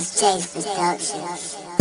It's Chase Productions.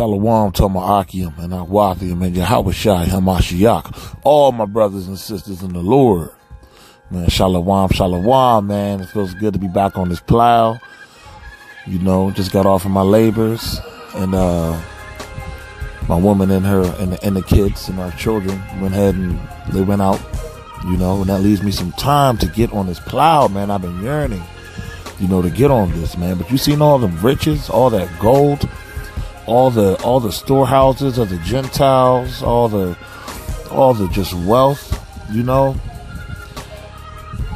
Shalom to Ma'akim and Akwathium and Yahushai Hamashiach. All my brothers and sisters in the Lord. Man, Shalom, Shalom, man. It feels good to be back on this plow. You know, just got off of my labors and, uh, my woman and her and the, and the kids and our children went ahead and they went out, you know, and that leaves me some time to get on this plow, man. I've been yearning, you know, to get on this, man. But you seen all the riches, all that gold, all the all the storehouses of the Gentiles, all the all the just wealth, you know,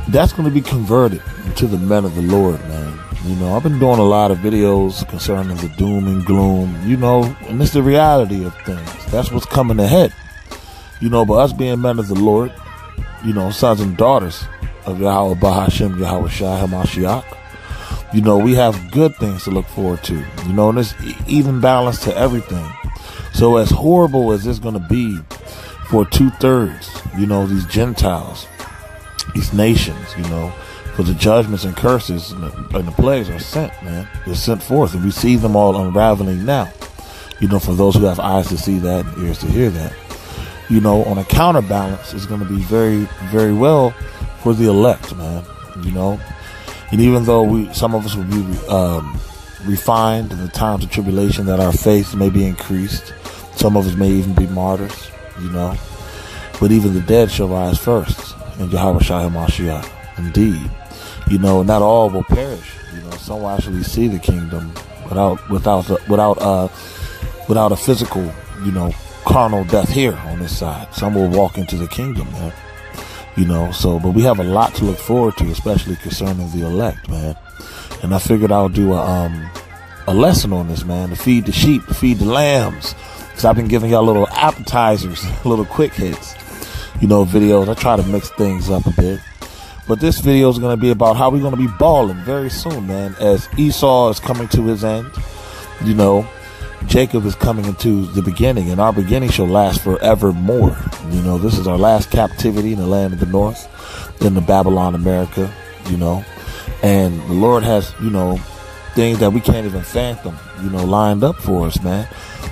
that's going to be converted into the men of the Lord, man. You know, I've been doing a lot of videos concerning the doom and gloom, you know, and it's the reality of things. That's what's coming ahead. You know, but us being men of the Lord, you know, sons and daughters of Yahweh Bahashim, Yahweh Shai Hamashiach, you know, we have good things to look forward to. You know, and there's even balance to everything. So as horrible as it's going to be for two thirds, you know, these Gentiles, these nations, you know, for the judgments and curses and the, and the plagues are sent, man. They're sent forth, and we see them all unraveling now. You know, for those who have eyes to see that and ears to hear that. You know, on a counterbalance, it's going to be very, very well for the elect, man. You know, and even though we, some of us will be um, refined in the times of tribulation, that our faith may be increased. Some of us may even be martyrs, you know. But even the dead shall rise first in Jehovah Shai Mashiach. Indeed, you know, not all will perish. You know, some will actually see the kingdom without, without, without, uh, without a physical, you know, carnal death here on this side. Some will walk into the kingdom, man you know so but we have a lot to look forward to especially concerning the elect man. And i figured i'll do a um a lesson on this man to feed the sheep to feed the lambs. Because i've been giving y'all little appetizers little quick hits you know videos. I try to mix things up a bit. But this video is going to be about how we're going to be balling very soon man as esau is coming to his end you know Jacob is coming into the beginning, and our beginning shall last forevermore. You know, this is our last captivity in the land of the north, in the Babylon America, you know. And the Lord has, you know, things that we can't even fathom, you know, lined up for us, man.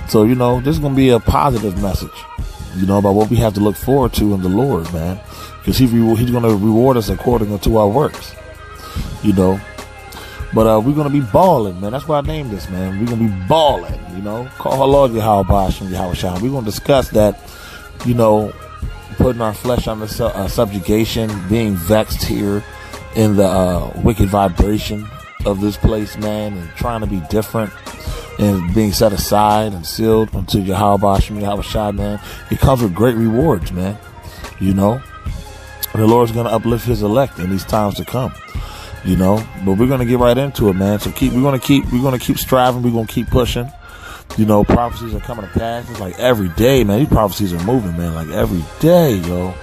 So, you know, this is going to be a positive message, you know, about what we have to look forward to in the Lord, man. Because he, He's going to reward us according to our works, you know. But uh, we're gonna be balling, man. That's why I named this, man. We're gonna be balling, you know. Call our Lord Yahweh Bashim Yahweh Shah. We're gonna discuss that, you know, putting our flesh under su- uh, subjugation, being vexed here in the uh, wicked vibration of this place, man, and trying to be different and being set aside and sealed unto Yahweh Bashim Yahweh Shah, man. It comes with great rewards, man. You know. The Lord's to uplift His elect in these times to come. You know, but we're to get right into it, man. So keep, we're to keep, we're to keep striving. We're to keep pushing. You know, prophecies are coming to pass. It's like every day, man. These prophecies are moving, man. Like every day, yo.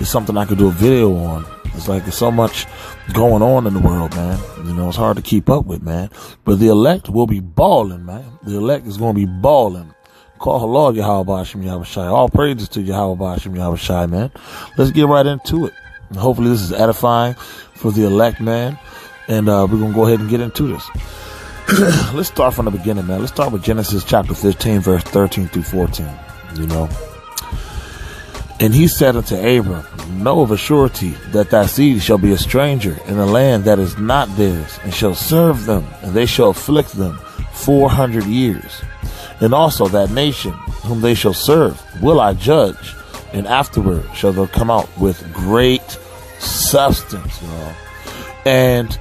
It's something I could do a video on. It's like there's so much going on in the world, man. You know, it's hard to keep up with, man. But the elect will be balling, man. The elect is to be balling. Call halal Yahweh Bashim. All praises to Yahweh Bashim Yahweh Shai, man. Let's get right into it. hopefully this is edifying for the elect, man. And uh, we're going to go ahead and get into this. Let's start from the beginning, man. Let's start with Genesis chapter 15, verse 13 through 14. You know. And he said unto Abram, Know of a surety that thy seed shall be a stranger in a land that is not theirs, and shall serve them, and they shall afflict them four hundred years. And also that nation whom they shall serve will I judge, and afterward shall they come out with great substance, y'all. And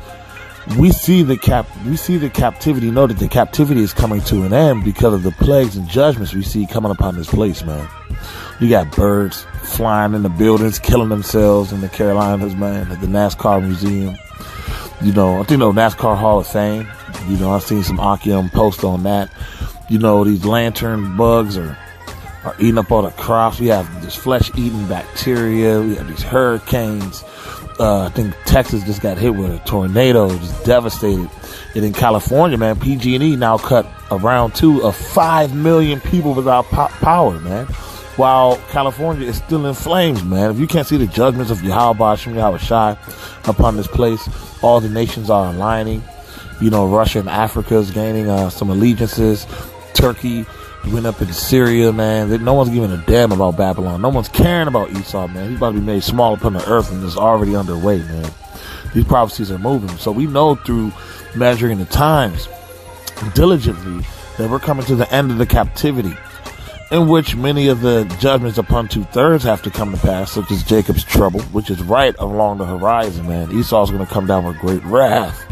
we see the cap we see the captivity know that the captivity is coming to an end because of the plagues and judgments we see coming upon this place man. You got birds flying in the buildings killing themselves in the carolinas man at the nascar museum. You know i think the nascar hall of fame. You know i've seen some Akiem post on that. You know these lantern bugs are are eating up all the crops we have this flesh eating bacteria we have these hurricanes uh, I think Texas just got hit with a tornado, just devastated. And in California, man, PG&E now cut around two of five million people without po- power, man. While California is still in flames, man. If you can't see the judgments of Yahweh Bashim Yahweh Shai upon this place, all the nations are aligning. You know, Russia and Africa is gaining uh, some allegiances. Turkey went up in Syria, man. No one's giving a damn about Babylon. No one's caring about Esau, man. He's about to be made small upon the earth and it's already underway, man. These prophecies are moving. So we know through measuring the times diligently that we're coming to the end of the captivity in which many of the judgments upon two thirds have to come to pass, such as Jacob's trouble, which is right along the horizon, man. Esau's going to come down with great wrath.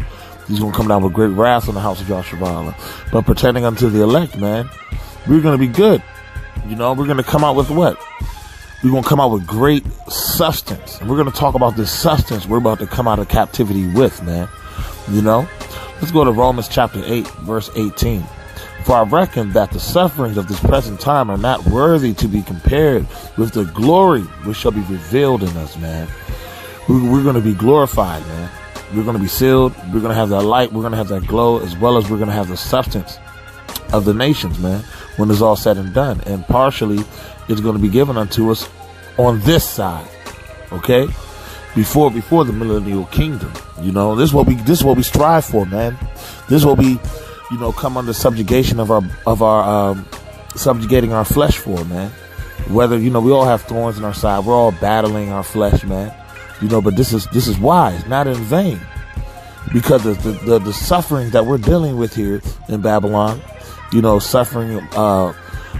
He's going to come down with great wrath on the house of Joshua. But pretending unto the elect, man, we're going to be good. You know, we're going to come out with what? We're going to come out with great substance. And we're going to talk about this substance we're about to come out of captivity with, man. You know? Let's go to Romans chapter 8, verse 18. For I reckon that the sufferings of this present time are not worthy to be compared with the glory which shall be revealed in us, man. We're going to be glorified, man. We're going to be sealed. We're going to have that light. We're going to have that glow, as well as we're going to have the substance of the nations, man when it's all said and done. And partially it's going to be given unto us on this side. Okay? Before before the millennial kingdom. You know, this is what we this is what we strive for, man. This is what we, you know, come under subjugation of our of our um subjugating our flesh for, man. Whether, you know, we all have thorns in our side. We're all battling our flesh, man. You know, but this is this is wise, not in vain. Because of the, the, the suffering that we're dealing with here in Babylon, you know, suffering uh,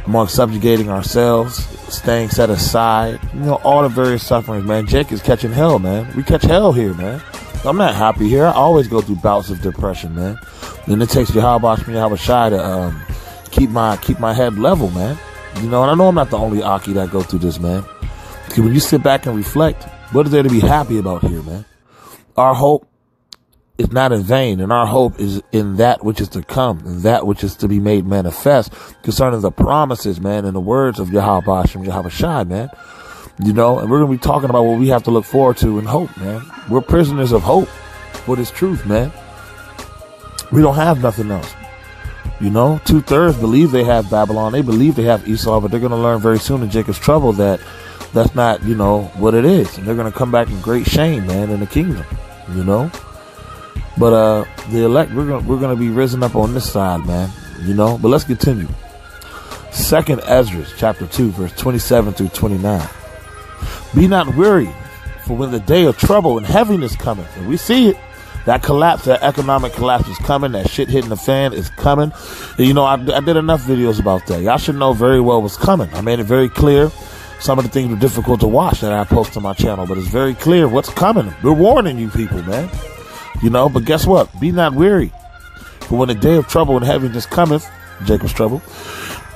among subjugating ourselves, staying set aside, you know, all the various sufferings, man. Jake is catching hell, man. We catch hell here, man. I'm not happy here. I always go through bouts of depression, man. And it takes Yahweh me Shai to um, keep my keep my head level, man. You know, and I know I'm not the only Aki that go through this, man. Because when you sit back and reflect, what is there to be happy about here, man? Our hope is not in vain, and our hope is in that which is to come, that which is to be made manifest concerning the promises, man, and the words of Yahweh Bashim, Yahweh Shai, man. You know, and we're gonna be talking about what we have to look forward to and hope, man. We're prisoners of hope for this truth, man. We don't have nothing else. You know, two thirds believe they have Babylon. They believe they have Esau, but they're going to learn very soon in Jacob's trouble that that's not, you know, what it is. And they're going to come back in great shame, man, in the kingdom. You know? But uh, the elect, we're gonna we're gonna be risen up on this side, man. You know. But let's continue. Second Ezra, chapter two, verse twenty-seven through twenty-nine. Be not weary, for when the day of trouble and heaviness cometh, and we see it, that collapse, that economic collapse is coming. That shit hitting the fan is coming. And, you know, I, I did enough videos about that. Y'all should know very well what's coming. I made it very clear. Some of the things were difficult to watch that I post on my channel, but it's very clear what's coming. We're warning you people, man. You know, but guess what? Be not weary. For when the day of trouble and heaviness cometh, Jacob's trouble,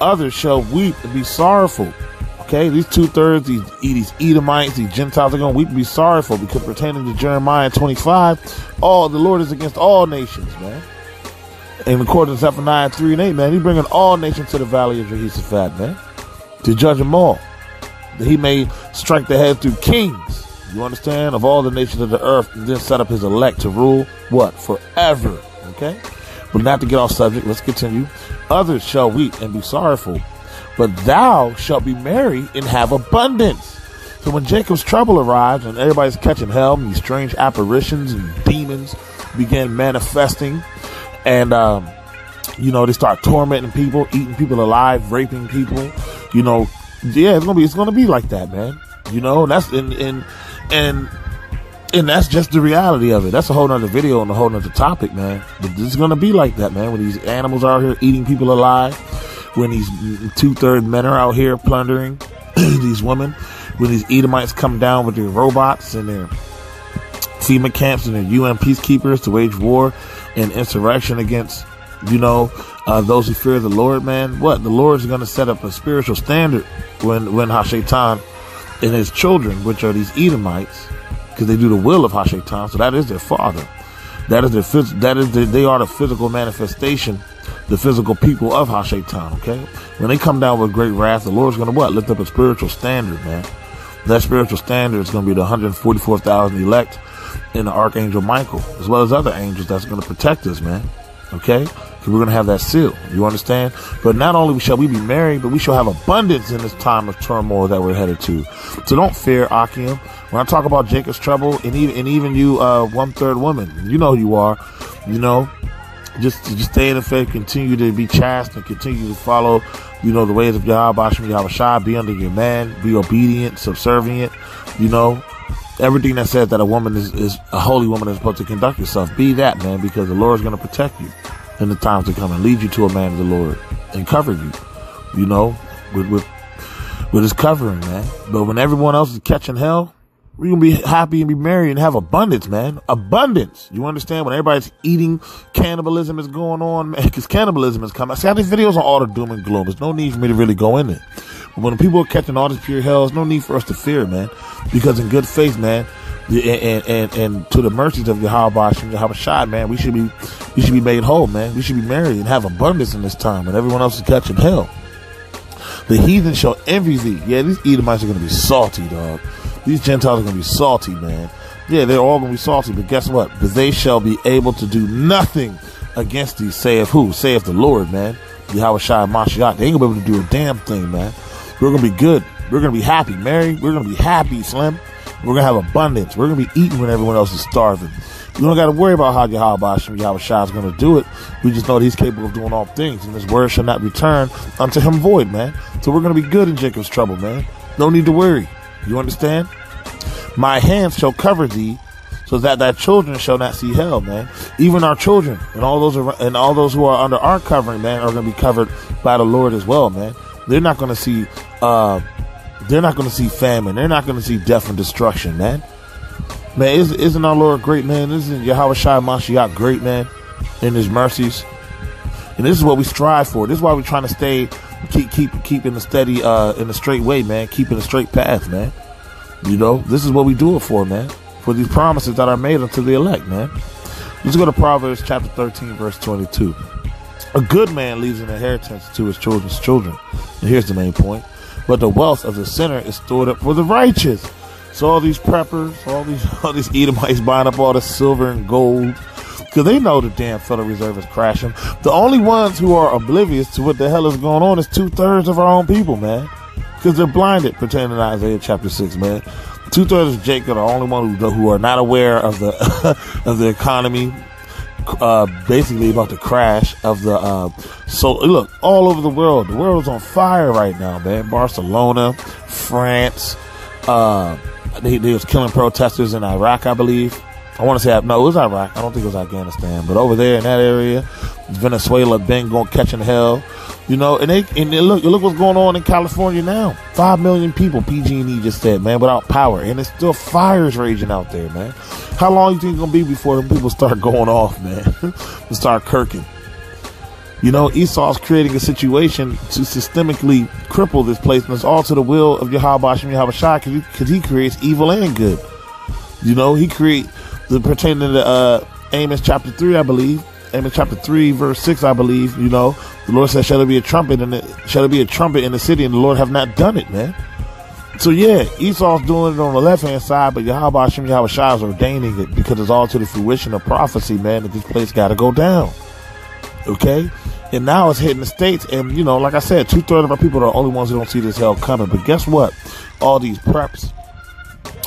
others shall weep and be sorrowful. Okay, these two thirds, these, these Edomites, these Gentiles are going to weep and be sorrowful because pertaining to Jeremiah 25, all the Lord is against all nations, man. And according to Zephaniah 3 and 8, man, he's bringing all nations to the valley of Jehoshaphat, man, to judge them all. That he may strike the head through kings, you understand, of all the nations of the earth, and then set up his elect to rule, what? Forever, okay? But not to get off subject, let's continue. Others shall weep and be sorrowful, but thou shalt be merry and have abundance. So when Jacob's trouble arrives and everybody's catching hell, and these strange apparitions and demons begin manifesting, and um, you know they start tormenting people, eating people alive, raping people. You know, yeah, it's gonna be it's gonna be like that, man. You know, that's in and and and that's just the reality of it. That's a whole nother video and a whole nother topic, man. But it's gonna be like that, man. When these animals are out here eating people alive, when these two third men are out here plundering these women, when these Edomites come down with their robots and their FEMA camps and their UN peacekeepers to wage war and insurrection against, you know, uh, those who fear the Lord, man. What the Lord is to set up a spiritual standard when when Hashatan and his children, which are these Edomites, because they do the will of Hashatan, so that is their father. That is their that is the, they are the physical manifestation, the physical people of Hashatan. Okay, when they come down with great wrath, the Lord's going to what lift up a spiritual standard, man. That spiritual standard is going to be the 144,000 elect and the archangel Michael, as well as other angels that's going to protect us, man. Okay, we're going to have that seal. You understand? But not only shall we be married, but we shall have abundance in this time of turmoil that we're headed to. So don't fear, Akim. When I talk about Jacob's trouble, and even and even you, uh, one third woman, you know who you are. You know, just just stay in the faith, continue to be chaste, and continue to follow, you know, the ways of Yahweh, Yahweh Shai. Be under your man, be obedient, subservient. You know, everything that says that a woman is, is a holy woman is supposed to conduct herself. Be that man, because the Lord is going to protect you in the times to come and lead you to a man of the Lord and cover you. You know, with with with his covering, man. But when everyone else is catching hell, we're gonna be happy and be merry and have abundance, man. Abundance. You understand? When everybody's eating, cannibalism is going on, man. Because cannibalism is coming. See, I these videos on all the doom and gloom. There's no need for me to really go in it. But when people are catching all this pure hell, there's no need for us to fear, man. Because in good faith, man, and and, and, and to the mercies of Yahweh and Yahweh Shai, man, we should be we should be made whole, man. We should be married and have abundance in this time when everyone else is catching hell. The heathen shall envy thee. Yeah, these Edomites are gonna be salty, dog. These Gentiles are going to be salty, man. Yeah, they're all going to be salty, but guess what? But they shall be able to do nothing against thee, saith who? Saith the Lord, man. Yahweh Shai Mashiach. They ain't going to be able to do a damn thing, man. We're going to be good. We're going to be happy, Mary. We're going to be happy, Slim. We're going to have abundance. We're going to be eating when everyone else is starving. We don't got to worry about how Yahweh Shai is going to do it. We just know that he's capable of doing all things, and his word shall not return unto him void, man. So we're going to be good in Jacob's trouble, man. No need to worry. You understand? My hands shall cover thee, so that thy children shall not see hell, man. Even our children and all those are, and all those who are under our covering, man, are going to be covered by the Lord as well, man. They're not going to see, uh, they're not going to see famine. They're not going to see death and destruction, man. Man, isn't, our Lord great, man? Isn't Yahweh Shai Mashiach great, man? In His mercies, and this is what we strive for. This is why we're trying to stay, keep, keep, keep in the steady, uh, in the straight way, man. Keep in the straight path, man. You know, this is what we do it for, man. For these promises that are made unto the elect, man. Let's go to Proverbs chapter 13, verse 22. A good man leaves an inheritance to his children's children. And here's the main point. But the wealth of the sinner is stored up for the righteous. So all these preppers, all these all these Edomites buying up all the silver and gold, because they know the damn Federal Reserve is crashing. The only ones who are oblivious to what the hell is going on is two thirds of our own people, man because they're blinded to Isaiah chapter six, man. Two thirds of Jacob are the only ones who, who are not aware of the of the economy, uh, basically about the crash of the. Uh, so look, all over the world, the world is on fire right now, man. Barcelona, France, uh, they, they was killing protesters in Iraq, I believe. I want to say no, it was Iraq. I don't think it was Afghanistan, but over there in that area, Venezuela been going catching hell. You know, and they and they look look what's going on in California now. Five million people, PG&E just said, man, without power, and it's still fires raging out there, man. How long you think it's gonna be before them people start going off, man? and start kirking. You know, Esau's creating a situation to systemically cripple this place, and it's all to the will of Yahweh Shem Yahweh because he, creates evil and good. You know, he create the pertaining to uh, Amos chapter three, I believe. Amos chapter three, verse six, I believe. You know, the Lord says, "Shall there be a trumpet shall there be a trumpet in the city?" And the Lord have not done it, man. So yeah, Esau's doing it on the left hand side, but Yahweh Hashem Yahweh is ordaining it because it's all to the fruition of prophecy, man. That this place got to go down. Okay, and now it's hitting the states, and you know, like I said, two thirds of our people are the only ones who don't see this hell coming. But guess what? All these preps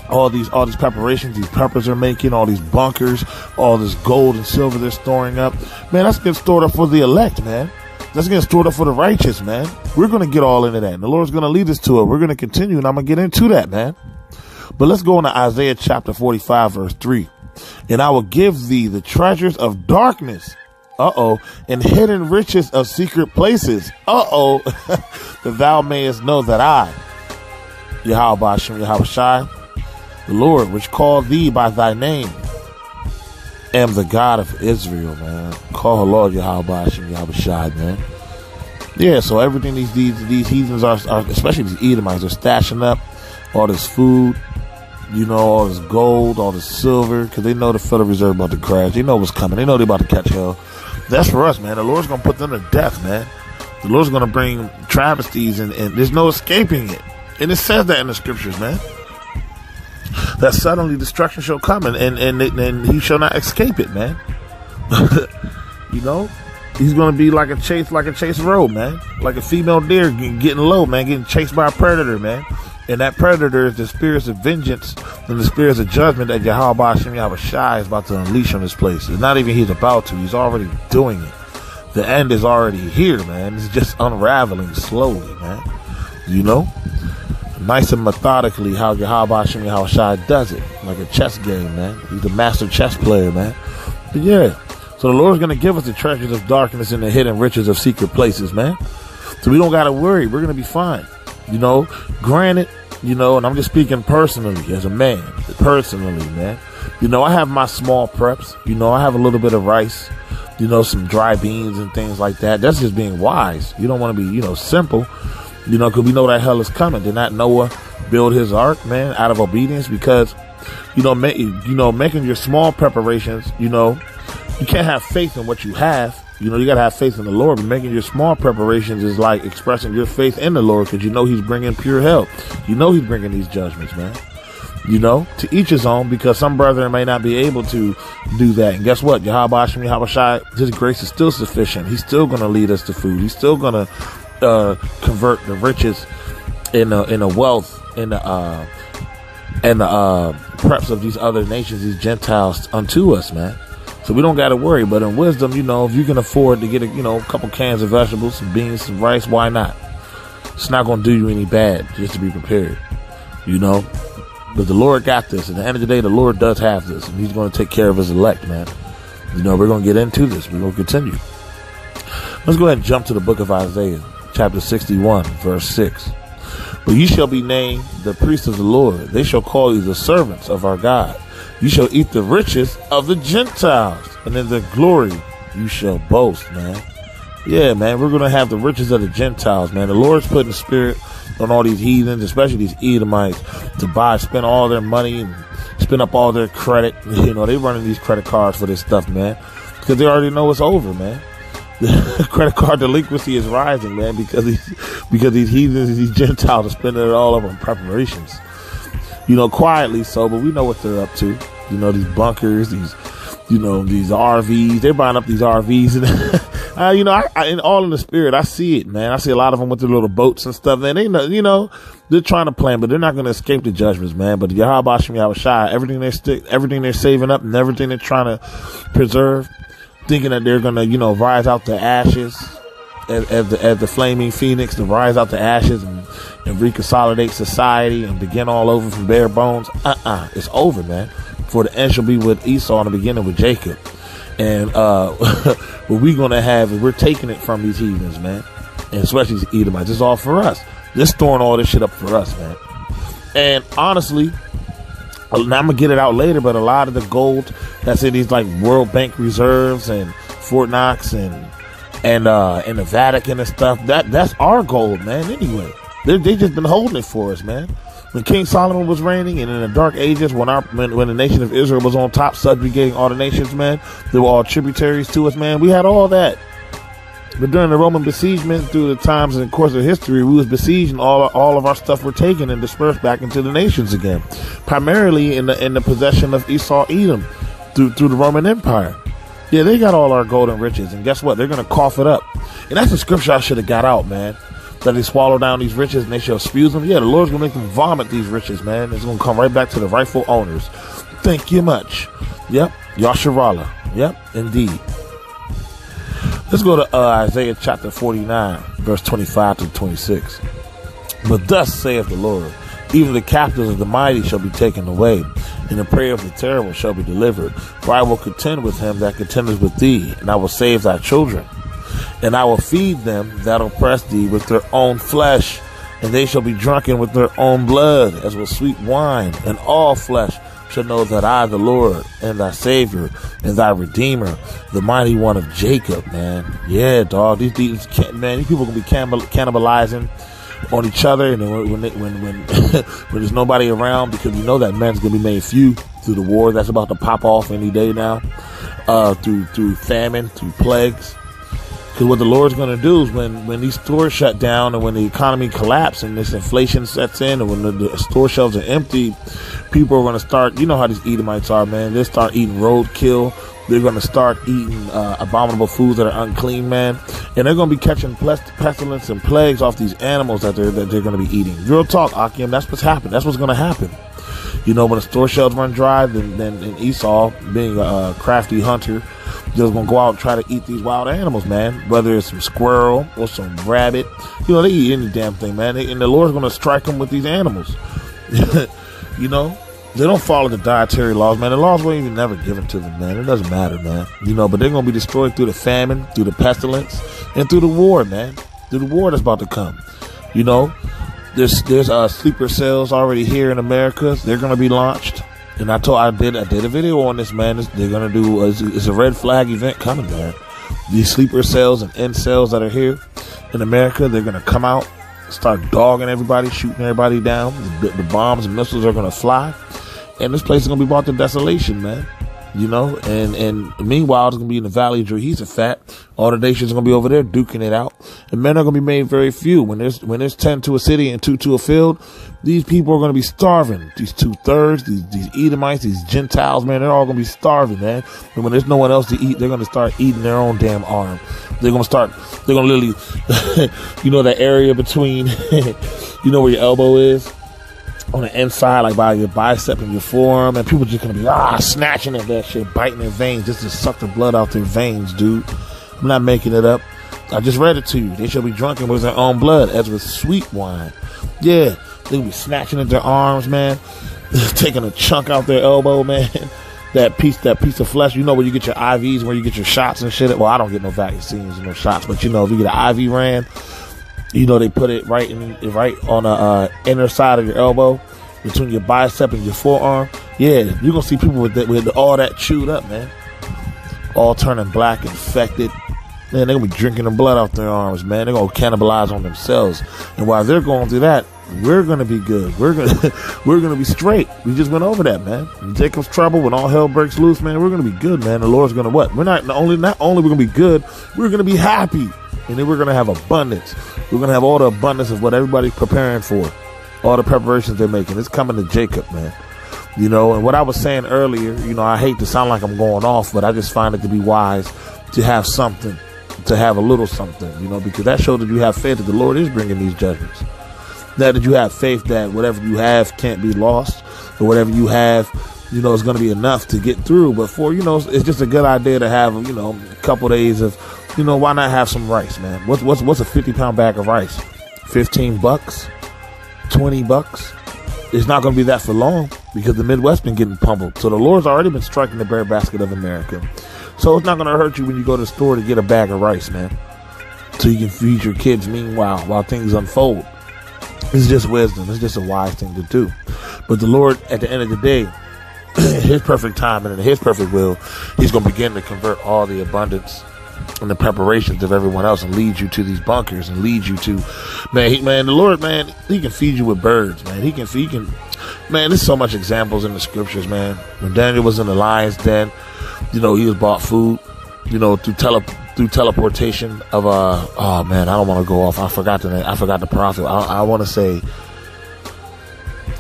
all these all these preparations these peppers are making, all these bunkers, all this gold and silver they're storing up. Man, that's getting stored up for the elect, man. That's getting stored up for the righteous, man. We're gonna get all into that. And the Lord's gonna lead us to it. We're gonna continue, and I'm gonna get into that, man. But let's go into Isaiah chapter 45, verse 3. And I will give thee the treasures of darkness. Uh oh. And hidden riches of secret places. Uh oh. that thou mayest know that I, Yahweh Hashem Yahweh Shai, the Lord, which called thee by thy name, am the God of Israel, man. Call the Lord Yahweh Hashem Yahweh Shai, man. Yeah, so everything these these these heathens are, are, especially these Edomites, are stashing up all this food, you know, all this gold, all this silver, because they know the Federal Reserve about to crash. They know what's coming. They know they're about to catch hell. That's for us, man. The Lord's gonna put them to death, man. The Lord's gonna bring travesties, and, and there's no escaping it. And it says that in the scriptures, man that suddenly destruction shall come and, and, and, and he shall not escape it, man. you know? He's gonna be like a chase, like a chase road, man. Like a female deer getting low, man, getting chased by a predator, man. And that predator is the spirits of vengeance and the spirits of judgment that Yahweh Hashem is about to unleash on this place. It's not even he's about to, he's already doing it. The end is already here, man. It's just unraveling slowly, man. You know? nice and methodically how Yahweh Hashem does it, like a chess game, man. He's a master chess player, man. But yeah, so the Lord's gonna give us the treasures of darkness and the hidden riches of secret places, man. So we don't gotta worry. We're gonna be fine. You know, granted, you know, and I'm just speaking personally as a man, personally, man. You know, I have my small preps. You know, I have a little bit of rice. You know, some dry beans and things like that. That's just being wise. You don't want to be, you know, simple. You know, because we know that hell is coming. Did not Noah build his ark, man, out of obedience? Because, you know, ma- you know, making your small preparations, you know, you can't have faith in what you have. You know, you got to have faith in the Lord. But making your small preparations is like expressing your faith in the Lord because you know He's bringing pure health. You know He's bringing these judgments, man. You know, to each his own because some brethren may not be able to do that. And guess what? Yahweh Hashem, Yahweh Shai, His grace is still sufficient. He's still going to lead us to food. He's still going to uh, convert the riches in the in the wealth in the uh, and the uh, preps of these other nations, these Gentiles, unto us, man. So we don't got to worry. But in wisdom, you know, if you can afford to get a you know a couple cans of vegetables, some beans, some rice, why not? It's not going to do you any bad just to be prepared, you know. But the Lord got this. At the end of the day, the Lord does have this, and He's going to take care of His elect, man. You know, we're going to get into this. We're going to continue. Let's go ahead and jump to the book of Isaiah chapter 61, verse 6. But you shall be named the priests of the Lord. They shall call you the servants of our God. You shall eat the riches of the Gentiles, and in the glory you shall boast, man. Yeah, man, we're to have the riches of the Gentiles, man. The Lord's putting spirit on all these heathens, especially these Edomites, to buy, spend all their money and spend up all their credit. You know, they running these credit cards for this stuff, man, because they already know it's over, man the credit card delinquency is rising, man, because these because these heathens, these Gentiles are spending it all up on preparations. You know, quietly so, but we know what they're up to. You know, these bunkers, these you know, these RVs. They're buying up these RVs, and uh, you know, I, I, in all in the spirit, I see it, man. I see a lot of them with their little boats and stuff. And they know, you know, they're trying to plan, but they're not going to escape the judgments, man. But Yahweh Shem Yahweh Shai, everything they're stick, everything they're saving up, and everything they're trying to preserve, thinking that they're gonna, you know, rise out the ashes as, as, the, as the flaming phoenix to rise out the ashes and, and reconsolidate society and begin all over from bare bones. Uh uh-uh, uh it's over, man. For the end shall be with Esau in the beginning with Jacob. And uh, what we're gonna have is we're taking it from these heathens, man. And especially these Edomites. It's all for us. They're storing all this shit up for us, man. And honestly, now I'm gonna get it out later, but a lot of the gold that's in these like World Bank reserves and Fort Knox and and uh in the Vatican and stuff. That that's our gold, man. Anyway, they they just been holding it for us, man. When King Solomon was reigning, and in the Dark Ages, when our when, when the nation of Israel was on top, subjugating all the nations, man, they were all tributaries to us, man. We had all that. But during the Roman besiegement, through the times and course of history, we was besieged and all all of our stuff were taken and dispersed back into the nations again, primarily in the in the possession of Esau Edom through through the Roman Empire. Yeah, they got all our golden riches, and guess what? They're gonna cough it up, and that's the scripture I should have got out, man. That they swallow down these riches and they shall spew them. Yeah, the Lord's gonna make them vomit these riches, man. It's gonna come right back to the rightful owners. Thank you much. Yep, Yasharala. Yep, indeed. Let's go to uh, Isaiah chapter 49, verse 25 to 26. But thus saith the Lord, even the captives of the mighty shall be taken away, and the prey of the terrible shall be delivered. For I will contend with him that contendeth with thee, and I will save thy children. And I will feed them that oppress thee with their own flesh, and they shall be drunken with their own blood, as with sweet wine, and all flesh shall know that I, the Lord, and thy Savior, and thy Redeemer, the mighty one of Jacob, man. Yeah, dog. These, these man, these people gonna be cannibalizing on each other, and when when when when, when there's nobody around, because you know that man's gonna be made few through the war that's about to pop off any day now, uh, through through famine, through plagues. Because what the Lord's going to do is when, when these stores shut down and when the economy collapses and this inflation sets in and when the, the store shelves are empty, people are going to start, you know how these Edomites are, man. They start eating roadkill. They're going to start eating uh, abominable foods that are unclean, man. And they're going to be catching pestilence and plagues off these animals that they're, that they're going to be eating. Real talk, Akim, that's what's happening. That's what's going to happen. You know, when the store shelves run dry, then, then Esau, being a crafty hunter, just gonna go out and try to eat these wild animals, man. Whether it's some squirrel or some rabbit, you know, they eat any damn thing, man. And the Lord's gonna strike them with these animals. you know, they don't follow the dietary laws, man. The laws weren't even never given to them, man. It doesn't matter, man. You know, but they're gonna be destroyed through the famine, through the pestilence, and through the war, man. Through the war that's about to come. You know, there's there's uh, sleeper cells already here in America. They're gonna be launched. And I told I did I did a video on this man. It's, they're gonna do it's, it's, a red flag event coming, man. These sleeper cells and incels that are here in America, they're gonna come out, start dogging everybody, shooting everybody down. The, the bombs and missiles are gonna fly, and this place is gonna be brought to desolation, man you know, and, and meanwhile, it's to be in the Valley of Jehoshaphat. All the nations are to be over there duking it out. And men are to be made very few. When there's, when there's 10 to a city and 2 to a field, these people are to be starving. These two thirds, these, these Edomites, these Gentiles, man, they're all to be starving, man. And when there's no one else to eat, they're to start eating their own damn arm. They're to start, they're to literally, you know, that area between, you know where your elbow is? On the inside, like by your bicep and your forearm, and people just gonna be ah snatching at that shit, biting their veins just to suck the blood out their veins, dude. I'm not making it up. I just read it to you. They shall be drunken with their own blood, as with sweet wine. Yeah, they'll be snatching at their arms, man, taking a chunk out their elbow, man. that piece, that piece of flesh. You know where you get your IVs, where you get your shots and shit. Well, I don't get no vaccines, and no shots, but you know if you get an IV ran you know, they put it right in, right on the uh, inner side of your elbow, between your bicep and your forearm. Yeah, you're gonna see people with that, with all that chewed up, man. All turning black, infected. Man, they're gonna be drinking the blood out their arms, man. They're gonna cannibalize on themselves. And while they're going through that, we're gonna be good. We're gonna we're gonna be straight. We just went over that, man. When Jacob's trouble, when all hell breaks loose, man, we're gonna be good, man. The Lord's gonna what? We're not only not only we're gonna be good, we're gonna be happy and then we're going to have abundance. We're going to have all the abundance of what everybody's preparing for, all the preparations they're making. It's coming to Jacob, man. You know, and what I was saying earlier, you know, I hate to sound like I'm going off, but I just find it to be wise to have something, to have a little something, you know, because that shows that you have faith that the Lord is bringing these judgments. That that you have faith that whatever you have can't be lost, or whatever you have, you know, is going to be enough to get through. But for you know, it's just a good idea to have, you know, a couple days of you know, why not have some rice, man? What's what's what's a fifty pound bag of rice? Fifteen bucks, twenty bucks. It's not going to be that for long because the Midwest been getting pummeled. So the Lord's already been striking the bare basket of America. So it's not going to hurt you when you go to the store to get a bag of rice, man. So you can feed your kids meanwhile while things unfold. It's just wisdom. It's just a wise thing to do. But the Lord, at the end of the day, His perfect time and in His perfect will, He's going to begin to convert all the abundance and the preparations of everyone else and lead you to these bunkers and lead you to man he, man the lord man he can feed you with birds man. He can feed can man there's so much examples in the scriptures man. When daniel was in the lion's den you know he was bought food you know through tele through teleportation of uh oh man i don't want to go off. I forgot the name i forgot the prophet. I, I want to say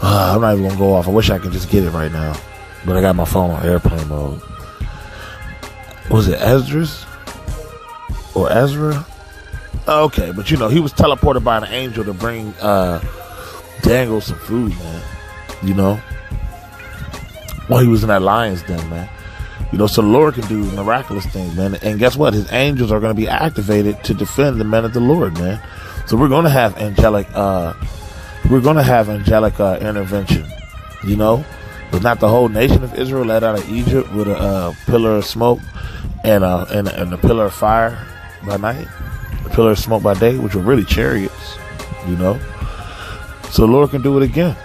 uh, i'm not even gonna go off. I wish i could just get it right now but i got my phone on airplane mode. Was it esdras or Ezra. Okay, but you know, he was teleported by an angel to bring uh Daniel some food, man. You know? While he was in that lion's den, man. You know, so the Lord can do miraculous things, man. And guess what? His angels are going to be activated to defend the men of the Lord, man. So we're going to have angelic, uh, we're going to have angelic uh, intervention. You know, was not the whole nation of Israel led out of Egypt with a uh, pillar of smoke and and, and a pillar of fire by night, a pillar of smoke by day, which were really chariots, you know. So the Lord can do it again.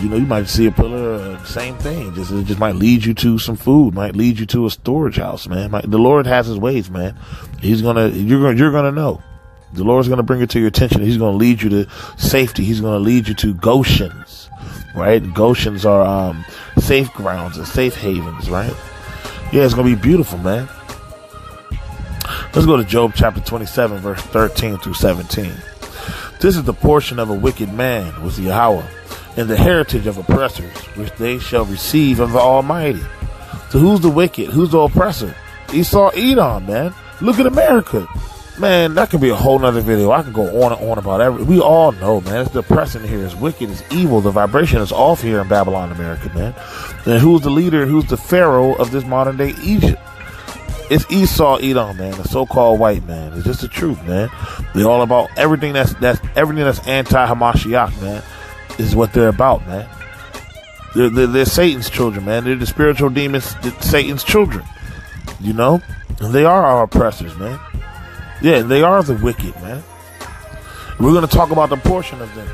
You know, you might see a pillar, uh, same thing. Just it just might lead you to some food, might lead you to a storage house, man. Might, the Lord has His ways, man. He's gonna, you're gonna, you're gonna know. The Lord's gonna bring it to your attention. He's gonna lead you to safety. He's gonna lead you to Goshens, right? Goshens are um, safe grounds and safe havens, right? Yeah, it's gonna be beautiful, man. Let's go to Job chapter 27, verse 13 through 17. This is the portion of a wicked man with Yahweh, and the heritage of oppressors, which they shall receive of the Almighty. So who's the wicked? Who's the oppressor? Esau Edom, man. Look at America. Man, that could be a whole nother video. I can go on and on about every. We all know, man. It's depressing here. It's wicked. It's evil. The vibration is off here in Babylon, America, man. Then who's the leader? Who's the pharaoh of this modern day Egypt? It's Esau Edom, man, the so-called white man. It's just the truth, man. They're all about everything that's that's everything that's anti-Hamashiach, man. Is what they're about, man. They're, they're, they're, Satan's children, man. They're the spiritual demons, Satan's children. You know, and they are our oppressors, man. Yeah, they are the wicked, man. We're going to talk about the portion of them.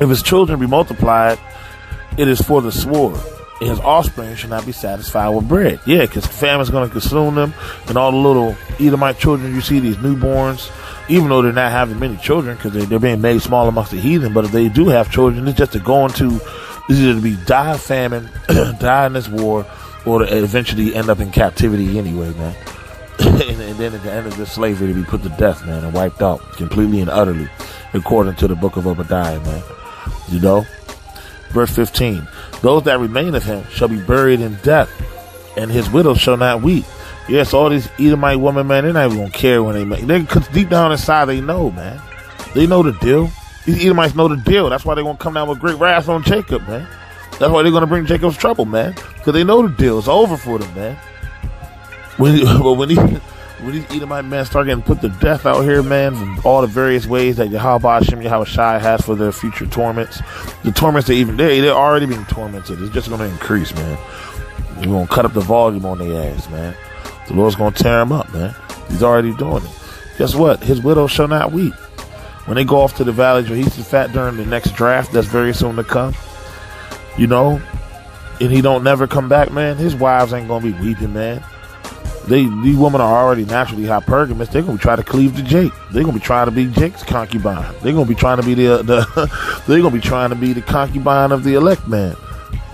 If his children be multiplied, it is for the sword his offspring should not be satisfied with bread. Yeah, because famine's going to consume them, and all the little Edomite children you see, these newborns, even though they're not having many children because they, they're being made small amongst the heathen, but if they do have children, it's just to go into, either to be die of famine, die in this war, or to eventually end up in captivity anyway, man. and, and, then at the end of this slavery to be put to death, man, and wiped out completely and utterly, according to the book of Obadiah, man. You know? Verse 15. Those that remain of him shall be buried in death, and his widow shall not weep. Yes, all these Edomite women, man, they're not even gonna care when they make. They, cause deep down inside, they know, man. They know the deal. These Edomites know the deal. That's why they're gonna come down with great wrath on Jacob, man. That's why they're gonna bring Jacob's trouble, man. Cause they know the deal. It's over for them, man. When, but when these when these Edomite men start getting put to death out here, man, in all the various ways that Yahweh Yahweh Shai has for their future torments, the torments they even they they're already being tormented. It's just going to increase, man. We're going to cut up the volume on their ass, man. The Lord's going to tear them up, man. He's already doing it. Guess what? His widow shall not weep. When they go off to the valley of fat during the next draft that's very soon to come, you know, and he don't never come back, man, his wives ain't going to be weeping, man they these women are already naturally hypergamous. They're gonna try to cleave to Jake. They're gonna be trying to be Jake's concubine. They're gonna be trying to be the the they're gonna be trying to be the concubine of the elect man,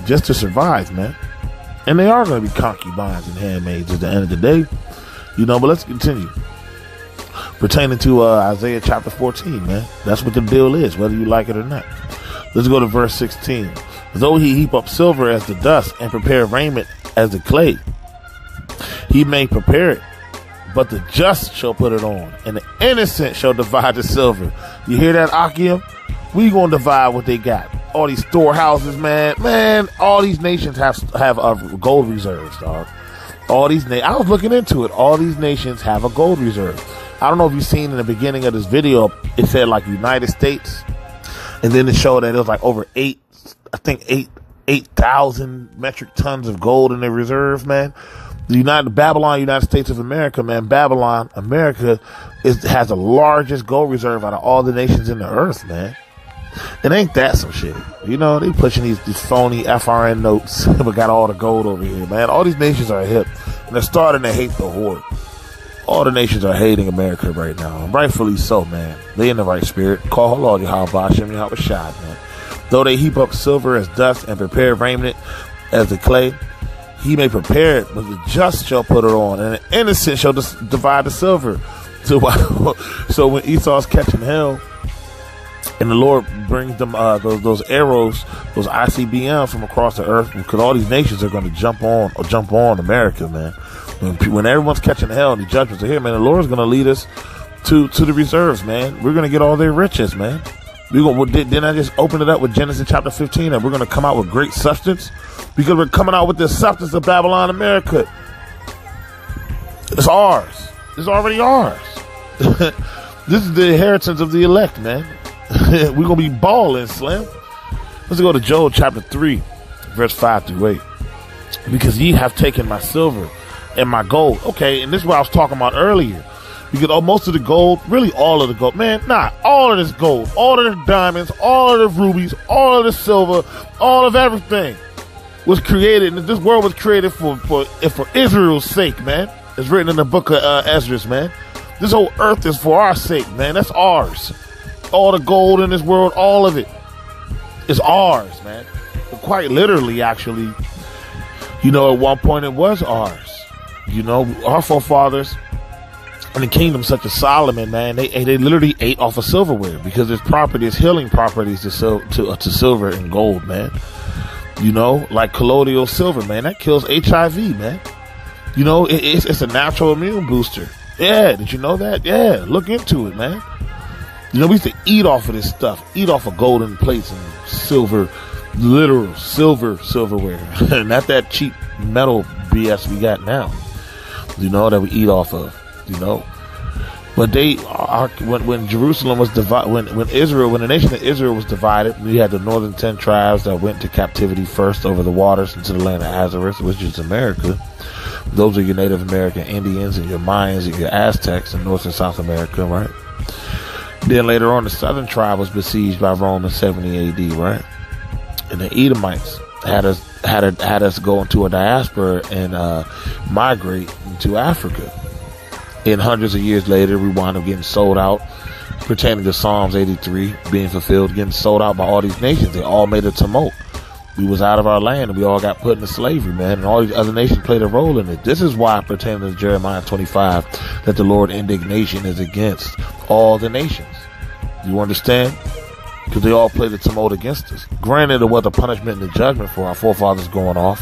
just to survive, man. And they are gonna be concubines and handmaids at the end of the day, you know. But let's continue. Pertaining to uh, Isaiah chapter 14, man, that's what the deal is, whether you like it or not. Let's go to verse 16. Though he heap up silver as the dust and prepare raiment as the clay, he may prepare it, but the just shall put it on, and the innocent shall divide the silver. You hear that, Akim? We gonna divide what they got. All these storehouses, man, man. All these nations have have uh, gold reserves, dog. All these na- I was looking into it. All these nations have a gold reserve. I don't know if you've seen in the beginning of this video, it said like United States, and then it showed that it was like over eight, I think eight eight thousand metric tons of gold in their reserve, man the United Babylon, United States of America, man, Babylon, America is has the largest gold reserve out of all the nations in the earth, man. It ain't that some shit. You know, they pushing these, these phony FRN notes, but got all the gold over here, man. All these nations are hip. And they're starting to hate the horde. all the nations are hating America right now. Rightfully so, man. They in the right spirit. Call Yahweh Hashem Yahweh Shad, man. Though they heap up silver as dust and prepare raiment as the clay, he may prepare it, but the just shall put it on, and the innocent shall dis- divide the silver. So, so when Esau's catching hell, and the Lord brings them uh, those, those arrows, those ICBM from across the earth, because all these nations are going to jump on or jump on America, man. When, when everyone's catching hell and the judgments are here, man, the Lord's going to lead us to to the reserves, man. We're going to get all their riches, man. We going didn't I just open it up with Genesis chapter 15 and we're going to come out with great substance because we're coming out with the substance of Babylon, America. It's ours. It's already ours. this is the inheritance of the elect, man. we're going to be balling, Slim. Let's go to Joel chapter 3, verse 5 through 8. Because ye have taken my silver and my gold. Okay, and this is what I was talking about earlier. Because oh, most of the gold, really all of the gold, man, not all of this gold, all of the diamonds, all of the rubies, all of the silver, all of everything was created. This world was created for for for Israel's sake, man. It's written in the book of uh, Esdras, man. This whole earth is for our sake, man. That's ours. All the gold in this world, all of it is ours, man. Quite literally, actually, you know, at one point it was ours. You know, our forefathers in the kingdom such as Solomon, man, they they literally ate off of silverware because its properties, healing properties to sil- to, uh, to silver and gold, man. You know, like colloidal silver, man, that kills HIV, man. You know, it, it's it's a natural immune booster. Yeah, did you know that? Yeah, look into it, man. You know, we used to eat off of this stuff, eat off of golden plates and silver, literal silver silverware, not that cheap metal BS we got now. You know that we eat off of you know. But they are when when Jerusalem was divided, when when Israel, when the nation of Israel was divided, we had the northern ten tribes that went to captivity first over the waters into the land of Arsareth, which is America. Those are your Native American Indians and your Mayans and your Aztecs in North and South America, right? Then later on, the southern tribe was besieged by Rome in 70 AD, right? And the Edomites had us had a, had us go into a diaspora and uh, migrate into Africa and hundreds of years later, we wind up getting sold out, pertaining to Psalms 83 being fulfilled, getting sold out by all these nations. They all made a tumult. We was out of our land and we all got put into slavery, man. And all these other nations played a role in it. This is why, pertaining to Jeremiah 25, that the Lord indignation is against all the nations. You understand? Because they all played a tumult against us. Granted, it was a punishment and a judgment for our forefathers going off.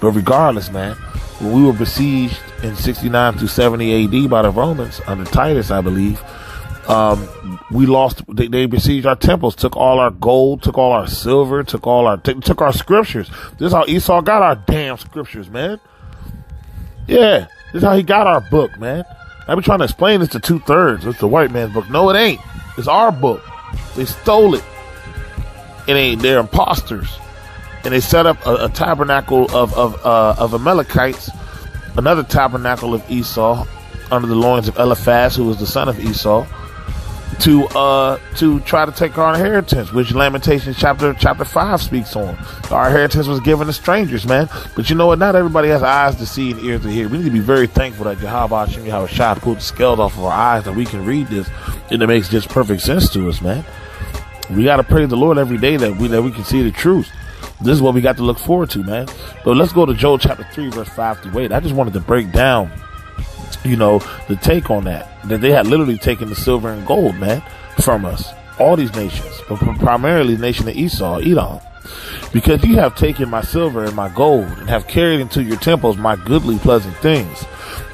But regardless, man, we were besieged in 69 to 70 AD by the Romans under Titus, I believe, um, we lost, they, they, besieged our temples, took all our gold, took all our silver, took all our, t- took our scriptures. This is how Esau got our damn scriptures, man. Yeah, this is how he got our book, man. I've been trying to explain this to two thirds. It's the white man's book. No, it ain't. It's our book. They stole it. It ain't, they're imposters and they set up a, a tabernacle of of, uh, of Amalekites, another tabernacle of Esau under the loins of Eliphaz, who was the son of Esau, to uh to try to take our inheritance, which Lamentations chapter chapter five speaks on. Our inheritance was given to strangers, man. But you know what? Not everybody has eyes to see and ears to hear. We need to be very thankful that Yahweh Hashem Yahweh Shah pulled the scales off of our eyes that we can read this, and it makes just perfect sense to us, man. We gotta praise the Lord every day that we that we can see the truth. This is what we got to look forward to, man. But let's go to Joel chapter 3, verse 5 through 8. I just wanted to break down, you know, the take on that. That they had literally taken the silver and gold, man, from us. All these nations, but primarily the nation of Esau, Edom. Because you have taken my silver and my gold, and have carried into your temples my goodly pleasant things.